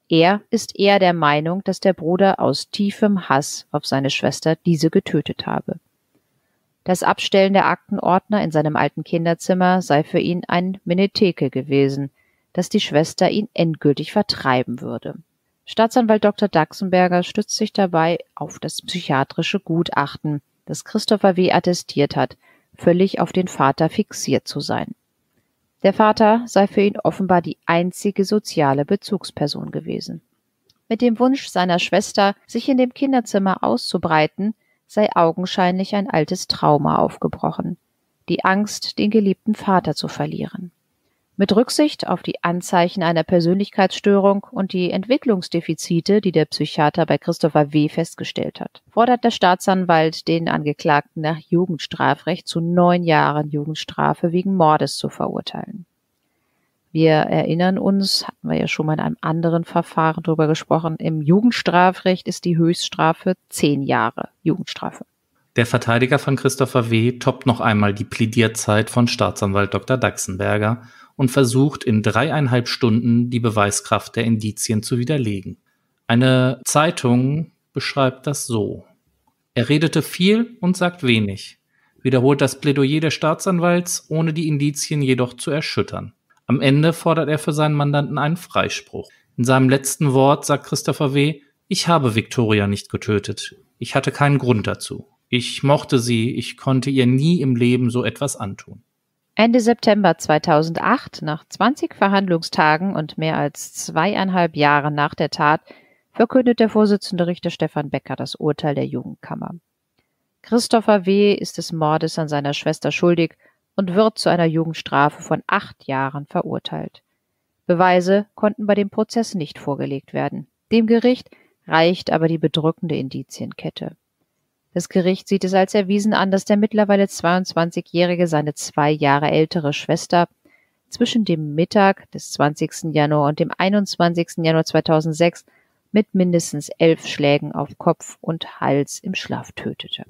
Er ist eher der Meinung, dass der Bruder aus tiefem Hass auf seine Schwester diese getötet habe. Das Abstellen der Aktenordner in seinem alten Kinderzimmer sei für ihn ein Menetheke gewesen, dass die Schwester ihn endgültig vertreiben würde. Staatsanwalt Dr. Daxenberger stützt sich dabei auf das psychiatrische Gutachten, das Christopher W. attestiert hat, völlig auf den Vater fixiert zu sein. Der Vater sei für ihn offenbar die einzige soziale Bezugsperson gewesen. Mit dem Wunsch seiner Schwester, sich in dem Kinderzimmer auszubreiten, sei augenscheinlich ein altes Trauma aufgebrochen, die Angst, den geliebten Vater zu verlieren. Mit Rücksicht auf die Anzeichen einer Persönlichkeitsstörung und die Entwicklungsdefizite, die der Psychiater bei Christopher W. festgestellt hat, fordert der Staatsanwalt den Angeklagten nach Jugendstrafrecht zu neun Jahren Jugendstrafe wegen Mordes zu verurteilen. Wir erinnern uns, hatten wir ja schon mal in einem anderen Verfahren darüber gesprochen, im Jugendstrafrecht ist die Höchststrafe zehn Jahre Jugendstrafe. Der Verteidiger von Christopher W. toppt noch einmal die Plädierzeit von Staatsanwalt Dr. Daxenberger und versucht in dreieinhalb Stunden die Beweiskraft der Indizien zu widerlegen. Eine Zeitung beschreibt das so. Er redete viel und sagt wenig, wiederholt das Plädoyer des Staatsanwalts, ohne die Indizien jedoch zu erschüttern. Am Ende fordert er für seinen Mandanten einen Freispruch. In seinem letzten Wort sagt Christopher W., ich habe Victoria nicht getötet. Ich hatte keinen Grund dazu. Ich mochte sie, ich konnte ihr nie im Leben so etwas antun. Ende September 2008, nach 20 Verhandlungstagen und mehr als zweieinhalb Jahren nach der Tat, verkündet der Vorsitzende Richter Stefan Becker das Urteil der Jugendkammer. Christopher W. ist des Mordes an seiner Schwester schuldig und wird zu einer Jugendstrafe von acht Jahren verurteilt. Beweise konnten bei dem Prozess nicht vorgelegt werden. Dem Gericht reicht aber die bedrückende Indizienkette. Das Gericht sieht es als erwiesen an, dass der mittlerweile 22-Jährige seine zwei Jahre ältere Schwester zwischen dem Mittag des 20. Januar und dem 21. Januar 2006 mit mindestens elf Schlägen auf Kopf und Hals im Schlaf tötete.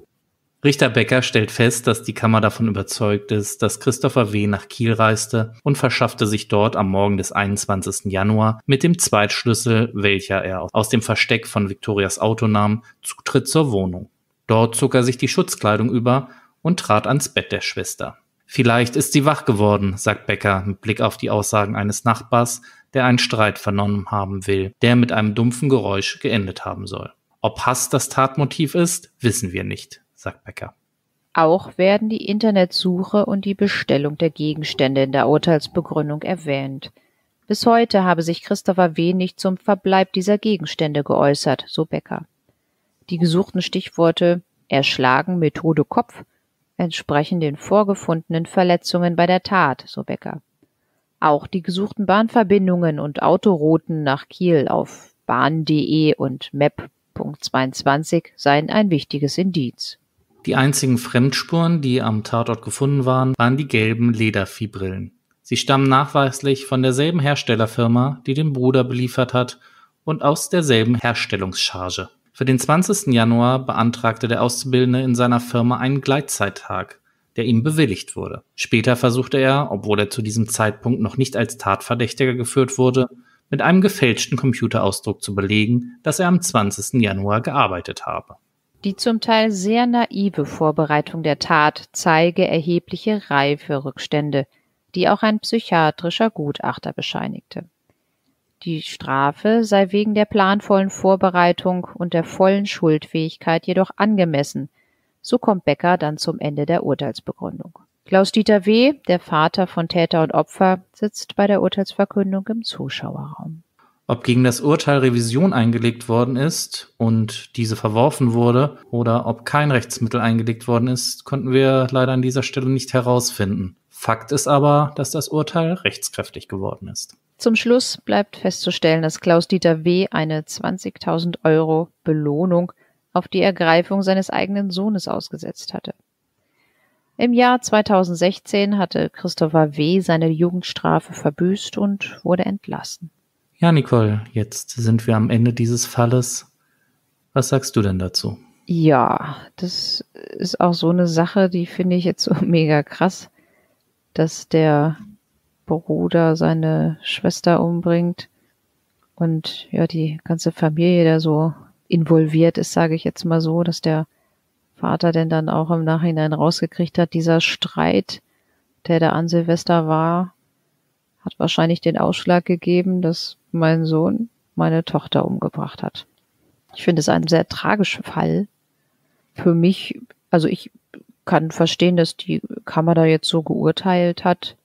Richter Becker stellt fest, dass die Kammer davon überzeugt ist, dass Christopher W. nach Kiel reiste und verschaffte sich dort am Morgen des 21. Januar mit dem Zweitschlüssel, welcher er aus dem Versteck von Victorias Auto nahm, Zutritt zur Wohnung. Dort zog er sich die Schutzkleidung über und trat ans Bett der Schwester. Vielleicht ist sie wach geworden, sagt Becker mit Blick auf die Aussagen eines Nachbars, der einen Streit vernommen haben will, der mit einem dumpfen Geräusch geendet haben soll. Ob Hass das Tatmotiv ist, wissen wir nicht, sagt Becker. Auch werden die Internetsuche und die Bestellung der Gegenstände in der Urteilsbegründung erwähnt. Bis heute habe sich Christopher W. nicht zum Verbleib dieser Gegenstände geäußert, so Becker. Die gesuchten Stichworte erschlagen, Methode Kopf entsprechen den vorgefundenen Verletzungen bei der Tat, so Becker. Auch die gesuchten Bahnverbindungen und Autorouten nach Kiel auf bahn.de und map.22 seien ein wichtiges Indiz. Die einzigen Fremdspuren, die am Tatort gefunden waren, waren die gelben Lederviehbrillen. Sie stammen nachweislich von derselben Herstellerfirma, die den Bruder beliefert hat und aus derselben Herstellungscharge. Für den 20. Januar beantragte der Auszubildende in seiner Firma einen Gleitzeittag, der ihm bewilligt wurde. Später versuchte er, obwohl er zu diesem Zeitpunkt noch nicht als Tatverdächtiger geführt wurde, mit einem gefälschten Computerausdruck zu belegen, dass er am 20. Januar gearbeitet habe. Die zum Teil sehr naive Vorbereitung der Tat zeige erhebliche Reiferückstände, die auch ein psychiatrischer Gutachter bescheinigte. Die Strafe sei wegen der planvollen Vorbereitung und der vollen Schuldfähigkeit jedoch angemessen. So kommt Becker dann zum Ende der Urteilsbegründung. Klaus-Dieter W., der Vater von Täter und Opfer, sitzt bei der Urteilsverkündung im Zuschauerraum. Ob gegen das Urteil Revision eingelegt worden ist und diese verworfen wurde oder ob kein Rechtsmittel eingelegt worden ist, konnten wir leider an dieser Stelle nicht herausfinden. Fakt ist aber, dass das Urteil rechtskräftig geworden ist. Zum Schluss bleibt festzustellen, dass Klaus-Dieter W. eine 20.000 Euro Belohnung auf die Ergreifung seines eigenen Sohnes ausgesetzt hatte. Im Jahr 2016 hatte Christopher W. seine Jugendstrafe verbüßt und wurde entlassen. Ja, Nicole, jetzt sind wir am Ende dieses Falles. Was sagst du denn dazu? Ja, das ist auch so eine Sache, die finde ich jetzt so mega krass, dass der Bruder seine Schwester umbringt und ja, die ganze Familie da so involviert ist, sage ich jetzt mal so, dass der Vater denn dann auch im Nachhinein rausgekriegt hat, dieser Streit, der da an Silvester war, hat wahrscheinlich den Ausschlag gegeben, dass mein Sohn meine Tochter umgebracht hat. Ich finde es einen sehr tragischen Fall. Für mich, also ich kann verstehen, dass die Kammer da jetzt so geurteilt hat.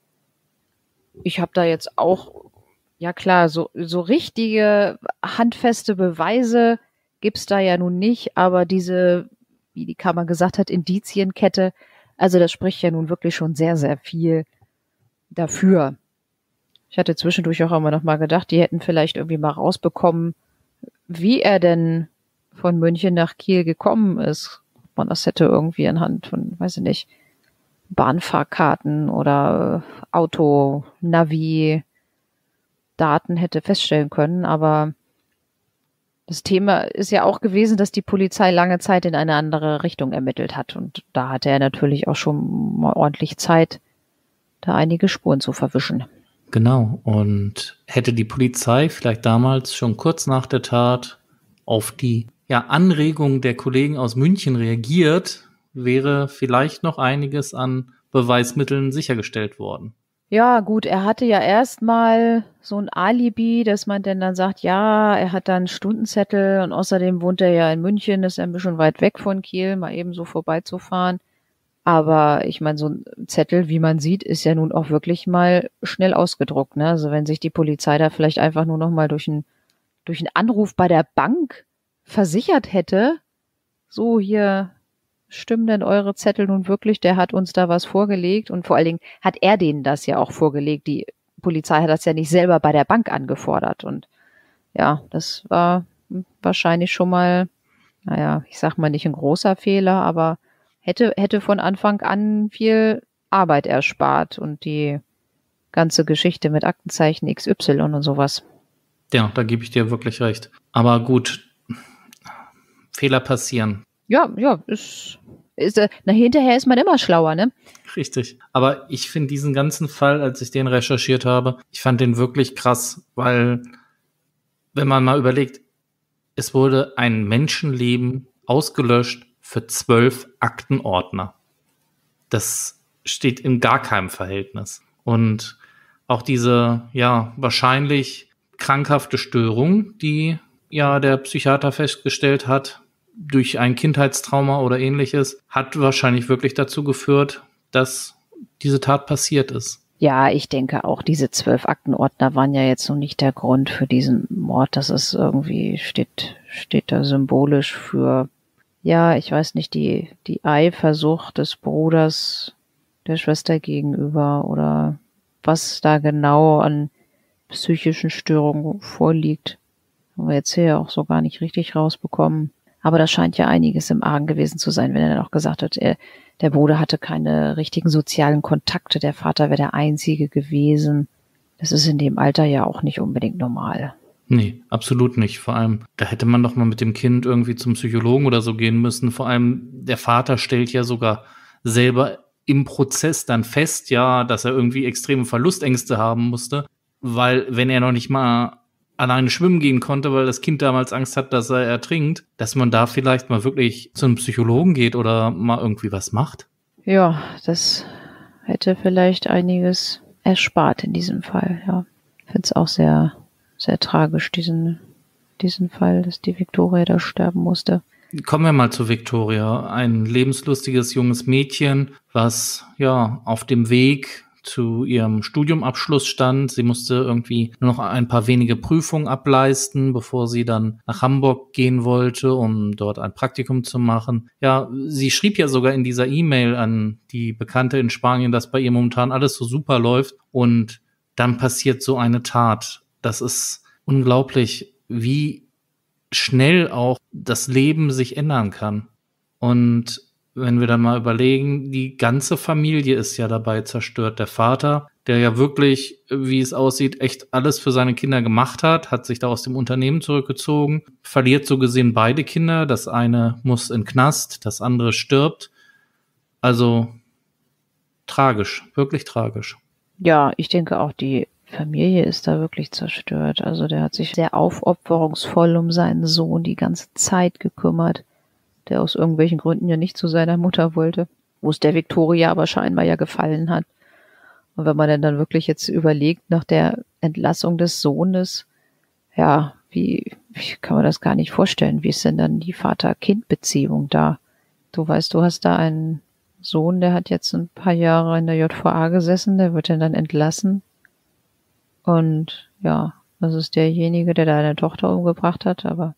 Ich habe da jetzt auch, ja klar, so, so richtige handfeste Beweise gibt's da ja nun nicht, aber diese, wie die Kammer gesagt hat, Indizienkette, also das spricht ja nun wirklich schon sehr, sehr viel dafür. Ich hatte zwischendurch auch immer noch mal gedacht, die hätten vielleicht irgendwie mal rausbekommen, wie er denn von München nach Kiel gekommen ist. Man das hätte irgendwie anhand von, weiß ich nicht, Bahnfahrkarten oder Auto, Navi, Daten hätte feststellen können, aber das Thema ist ja auch gewesen, dass die Polizei lange Zeit in eine andere Richtung ermittelt hat. Und da hatte er natürlich auch schon mal ordentlich Zeit, da einige Spuren zu verwischen. Genau. Und hätte die Polizei vielleicht damals schon kurz nach der Tat auf die ja, Anregung der Kollegen aus München reagiert, wäre vielleicht noch einiges an Beweismitteln sichergestellt worden. Ja, gut, er hatte ja erstmal so ein Alibi, dass man denn dann sagt, ja, er hat dann Stundenzettel und außerdem wohnt er ja in München, ist ein bisschen weit weg von Kiel, mal eben so vorbeizufahren. Aber ich meine, so ein Zettel, wie man sieht, ist ja nun auch wirklich mal schnell ausgedruckt. Ne? Also wenn sich die Polizei da vielleicht einfach nur noch mal durch einen durch einen Anruf bei der Bank versichert hätte, so hier stimmen denn eure Zettel nun wirklich? Der hat uns da was vorgelegt und vor allen Dingen hat er denen das ja auch vorgelegt. Die Polizei hat das ja nicht selber bei der Bank angefordert und ja, das war wahrscheinlich schon mal, naja, ich sag mal nicht ein großer Fehler, aber hätte, hätte von Anfang an viel Arbeit erspart und die ganze Geschichte mit Aktenzeichen XY und sowas. Ja, da gebe ich dir wirklich recht. Aber gut, Fehler passieren. Ja, ja, ist, ist äh, na, hinterher ist man immer schlauer, ne? Richtig. Aber ich finde diesen ganzen Fall, als ich den recherchiert habe, ich fand den wirklich krass, weil, wenn man mal überlegt, es wurde ein Menschenleben ausgelöscht für zwölf Aktenordner. Das steht in gar keinem Verhältnis. Und auch diese, ja, wahrscheinlich krankhafte Störung, die ja der Psychiater festgestellt hat, durch ein Kindheitstrauma oder ähnliches, hat wahrscheinlich wirklich dazu geführt, dass diese Tat passiert ist. Ja, ich denke auch, diese zwölf Aktenordner waren ja jetzt noch nicht der Grund für diesen Mord. Das ist irgendwie, steht, steht da symbolisch für ja, ich weiß nicht, die, die Eifersucht des Bruders der Schwester gegenüber oder was da genau an psychischen Störungen vorliegt. Haben wir jetzt hier auch so gar nicht richtig rausbekommen. Aber da scheint ja einiges im Argen gewesen zu sein, wenn er dann auch gesagt hat, er, der Bruder hatte keine richtigen sozialen Kontakte, der Vater wäre der Einzige gewesen. Das ist in dem Alter ja auch nicht unbedingt normal. Nee, absolut nicht. Vor allem, da hätte man doch mal mit dem Kind irgendwie zum Psychologen oder so gehen müssen. Vor allem, der Vater stellt ja sogar selber im Prozess dann fest, ja, dass er irgendwie extreme Verlustängste haben musste, weil wenn er noch nicht mal alleine schwimmen gehen konnte, weil das Kind damals Angst hat, dass er ertrinkt, dass man da vielleicht mal wirklich zu einem Psychologen geht oder mal irgendwie was macht. Ja, das hätte vielleicht einiges erspart in diesem Fall, ja. Ich finde es auch sehr, sehr tragisch, diesen, diesen Fall, dass die Victoria da sterben musste. Kommen wir mal zu Victoria. Ein lebenslustiges junges Mädchen, was ja auf dem Weg zu ihrem Studiumabschluss stand. Sie musste irgendwie nur noch ein paar wenige Prüfungen ableisten, bevor sie dann nach Hamburg gehen wollte, um dort ein Praktikum zu machen. Ja, sie schrieb ja sogar in dieser E-Mail an die Bekannte in Spanien, dass bei ihr momentan alles so super läuft und dann passiert so eine Tat. Das ist unglaublich, wie schnell auch das Leben sich ändern kann. Und wenn wir dann mal überlegen, die ganze Familie ist ja dabei zerstört. Der Vater, der ja wirklich, wie es aussieht, echt alles für seine Kinder gemacht hat, hat sich da aus dem Unternehmen zurückgezogen, verliert so gesehen beide Kinder. Das eine muss in Knast, das andere stirbt. Also tragisch, wirklich tragisch. Ja, ich denke auch, die Familie ist da wirklich zerstört. Also der hat sich sehr aufopferungsvoll um seinen Sohn die ganze Zeit gekümmert der aus irgendwelchen Gründen ja nicht zu seiner Mutter wollte, wo es der Victoria aber scheinbar ja gefallen hat. Und wenn man dann wirklich jetzt überlegt, nach der Entlassung des Sohnes, ja, wie, wie kann man das gar nicht vorstellen? Wie ist denn dann die Vater-Kind-Beziehung da? Du weißt, du hast da einen Sohn, der hat jetzt ein paar Jahre in der JVA gesessen, der wird dann entlassen. Und ja, das ist derjenige, der deine Tochter umgebracht hat, aber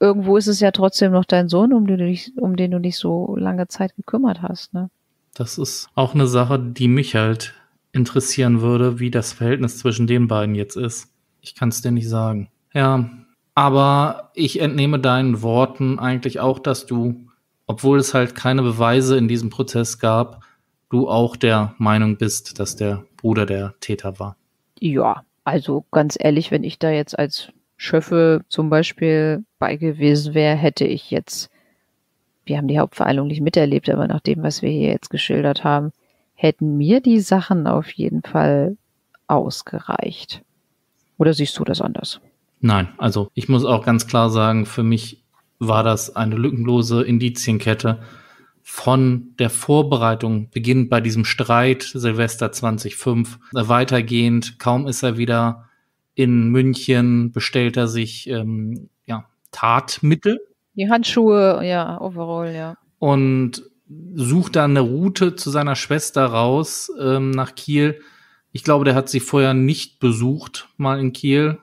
irgendwo ist es ja trotzdem noch dein Sohn, um den du dich, um den du dich so lange Zeit gekümmert hast, ne? Das ist auch eine Sache, die mich halt interessieren würde, wie das Verhältnis zwischen den beiden jetzt ist. Ich kann es dir nicht sagen. Ja, aber ich entnehme deinen Worten eigentlich auch, dass du, obwohl es halt keine Beweise in diesem Prozess gab, du auch der Meinung bist, dass der Bruder der Täter war. Ja, also ganz ehrlich, wenn ich da jetzt als Schöffe zum Beispiel bei gewesen wäre, hätte ich jetzt, wir haben die Hauptvereilung nicht miterlebt, aber nach dem, was wir hier jetzt geschildert haben, hätten mir die Sachen auf jeden Fall ausgereicht. Oder siehst du das anders? Nein, also ich muss auch ganz klar sagen, für mich war das eine lückenlose Indizienkette von der Vorbereitung, beginnend bei diesem Streit Silvester 2005, weitergehend, kaum ist er wieder in München bestellt er sich ähm, ja, Tatmittel. Die Handschuhe, ja, overall, ja. Und sucht dann eine Route zu seiner Schwester raus ähm, nach Kiel. Ich glaube, der hat sie vorher nicht besucht, mal in Kiel,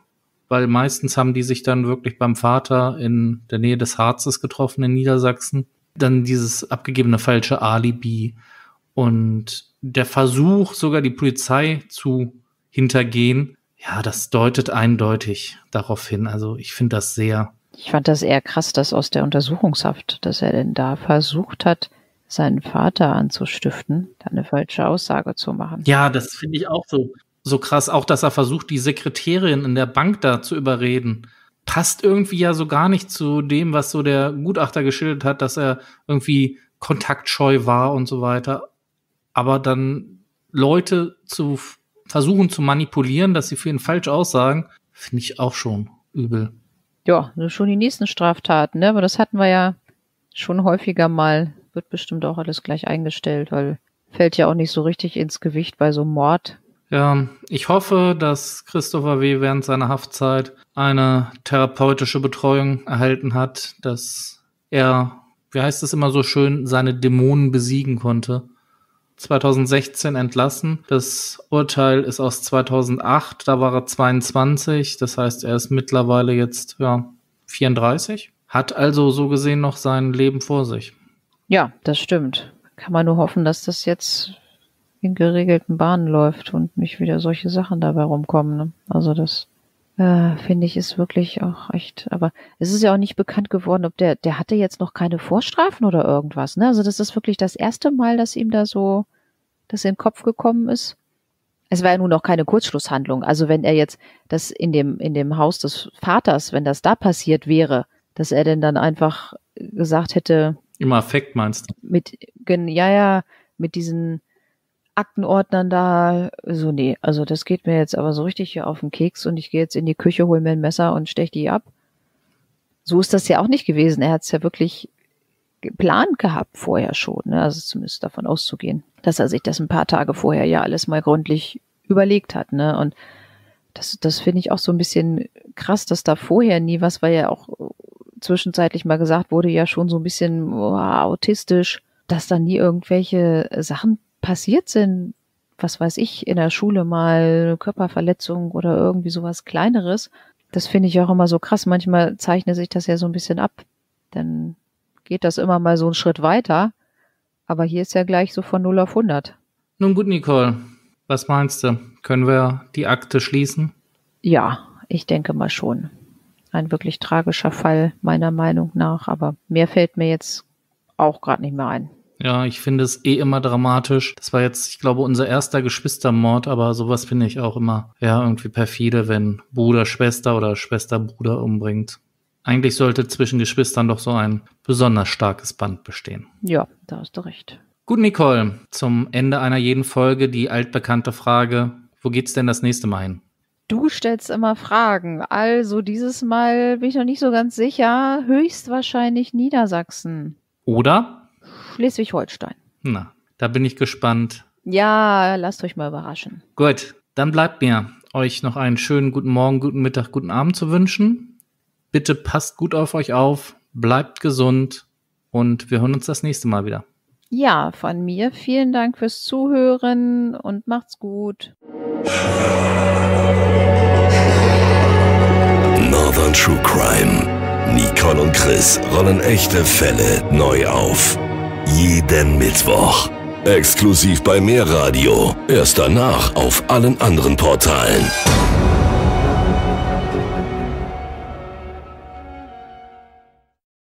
weil meistens haben die sich dann wirklich beim Vater in der Nähe des Harzes getroffen in Niedersachsen. Dann dieses abgegebene falsche Alibi und der Versuch, sogar die Polizei zu hintergehen, ja, das deutet eindeutig darauf hin. Also ich finde das sehr. Ich fand das eher krass, dass aus der Untersuchungshaft, dass er denn da versucht hat, seinen Vater anzustiften, da eine falsche Aussage zu machen. Ja, das finde ich auch so, so krass. Auch, dass er versucht, die Sekretärin in der Bank da zu überreden. Passt irgendwie ja so gar nicht zu dem, was so der Gutachter geschildert hat, dass er irgendwie kontaktscheu war und so weiter. Aber dann Leute zu versuchen zu manipulieren, dass sie für ihn falsch aussagen, finde ich auch schon übel. Ja, schon die nächsten Straftaten, ne? Aber das hatten wir ja schon häufiger mal. Wird bestimmt auch alles gleich eingestellt, weil fällt ja auch nicht so richtig ins Gewicht bei so einem Mord. Ja, ich hoffe, dass Christopher W. während seiner Haftzeit eine therapeutische Betreuung erhalten hat, dass er, wie heißt es immer so schön, seine Dämonen besiegen konnte. 2016 entlassen. Das Urteil ist aus 2008, da war er 22, das heißt, er ist mittlerweile jetzt ja 34, hat also so gesehen noch sein Leben vor sich. Ja, das stimmt. Kann man nur hoffen, dass das jetzt in geregelten Bahnen läuft und nicht wieder solche Sachen dabei rumkommen. Ne? Also das Äh, Finde ich, ist wirklich auch echt, aber es ist ja auch nicht bekannt geworden, ob der, der hatte jetzt noch keine Vorstrafen oder irgendwas, ne? Also das ist wirklich das erste Mal, dass ihm da so, das in den Kopf gekommen ist. Es war ja nun noch keine Kurzschlusshandlung. Also wenn er jetzt das in dem, in dem Haus des Vaters, wenn das da passiert wäre, dass er denn dann einfach gesagt hätte. Im Affekt meinst du? Mit, ja, ja, mit diesen Aktenordnern da, so nee, also das geht mir jetzt aber so richtig hier auf den Keks und ich gehe jetzt in die Küche, hol mir ein Messer und stech die ab. So ist das ja auch nicht gewesen. Er hat es ja wirklich geplant gehabt vorher schon, ne? also zumindest davon auszugehen, dass er sich das ein paar Tage vorher ja alles mal gründlich überlegt hat, ne? Und das, das finde ich auch so ein bisschen krass, dass da vorher nie was, weil ja auch zwischenzeitlich mal gesagt wurde, ja schon so ein bisschen oh, autistisch, dass da nie irgendwelche Sachen passiert sind, was weiß ich, in der Schule mal Körperverletzung oder irgendwie sowas Kleineres. Das finde ich auch immer so krass. Manchmal zeichnet sich das ja so ein bisschen ab. Dann geht das immer mal so einen Schritt weiter. Aber hier ist ja gleich so von 0 auf 100. Nun gut, Nicole. Was meinst du? Können wir die Akte schließen? Ja, ich denke mal schon. Ein wirklich tragischer Fall, meiner Meinung nach. Aber mehr fällt mir jetzt auch gerade nicht mehr ein. Ja, ich finde es eh immer dramatisch. Das war jetzt, ich glaube, unser erster Geschwistermord, aber sowas finde ich auch immer, ja, irgendwie perfide, wenn Bruder Schwester oder Schwester Bruder umbringt. Eigentlich sollte zwischen Geschwistern doch so ein besonders starkes Band bestehen. Ja, da hast du recht. Gut, Nicole, zum Ende einer jeden Folge die altbekannte Frage, wo geht's denn das nächste Mal hin? Du stellst immer Fragen. Also dieses Mal bin ich noch nicht so ganz sicher. Höchstwahrscheinlich Niedersachsen. Oder Schleswig-Holstein. Na, da bin ich gespannt. Ja, lasst euch mal überraschen. Gut, dann bleibt mir, euch noch einen schönen guten Morgen, guten Mittag, guten Abend zu wünschen. Bitte passt gut auf euch auf, bleibt gesund und wir hören uns das nächste Mal wieder. Ja, von mir vielen Dank fürs Zuhören und macht's gut. Northern True Crime. Nicole und Chris rollen echte Fälle neu auf. Jeden Mittwoch. Exklusiv bei Mehrradio. Erst danach auf allen anderen Portalen.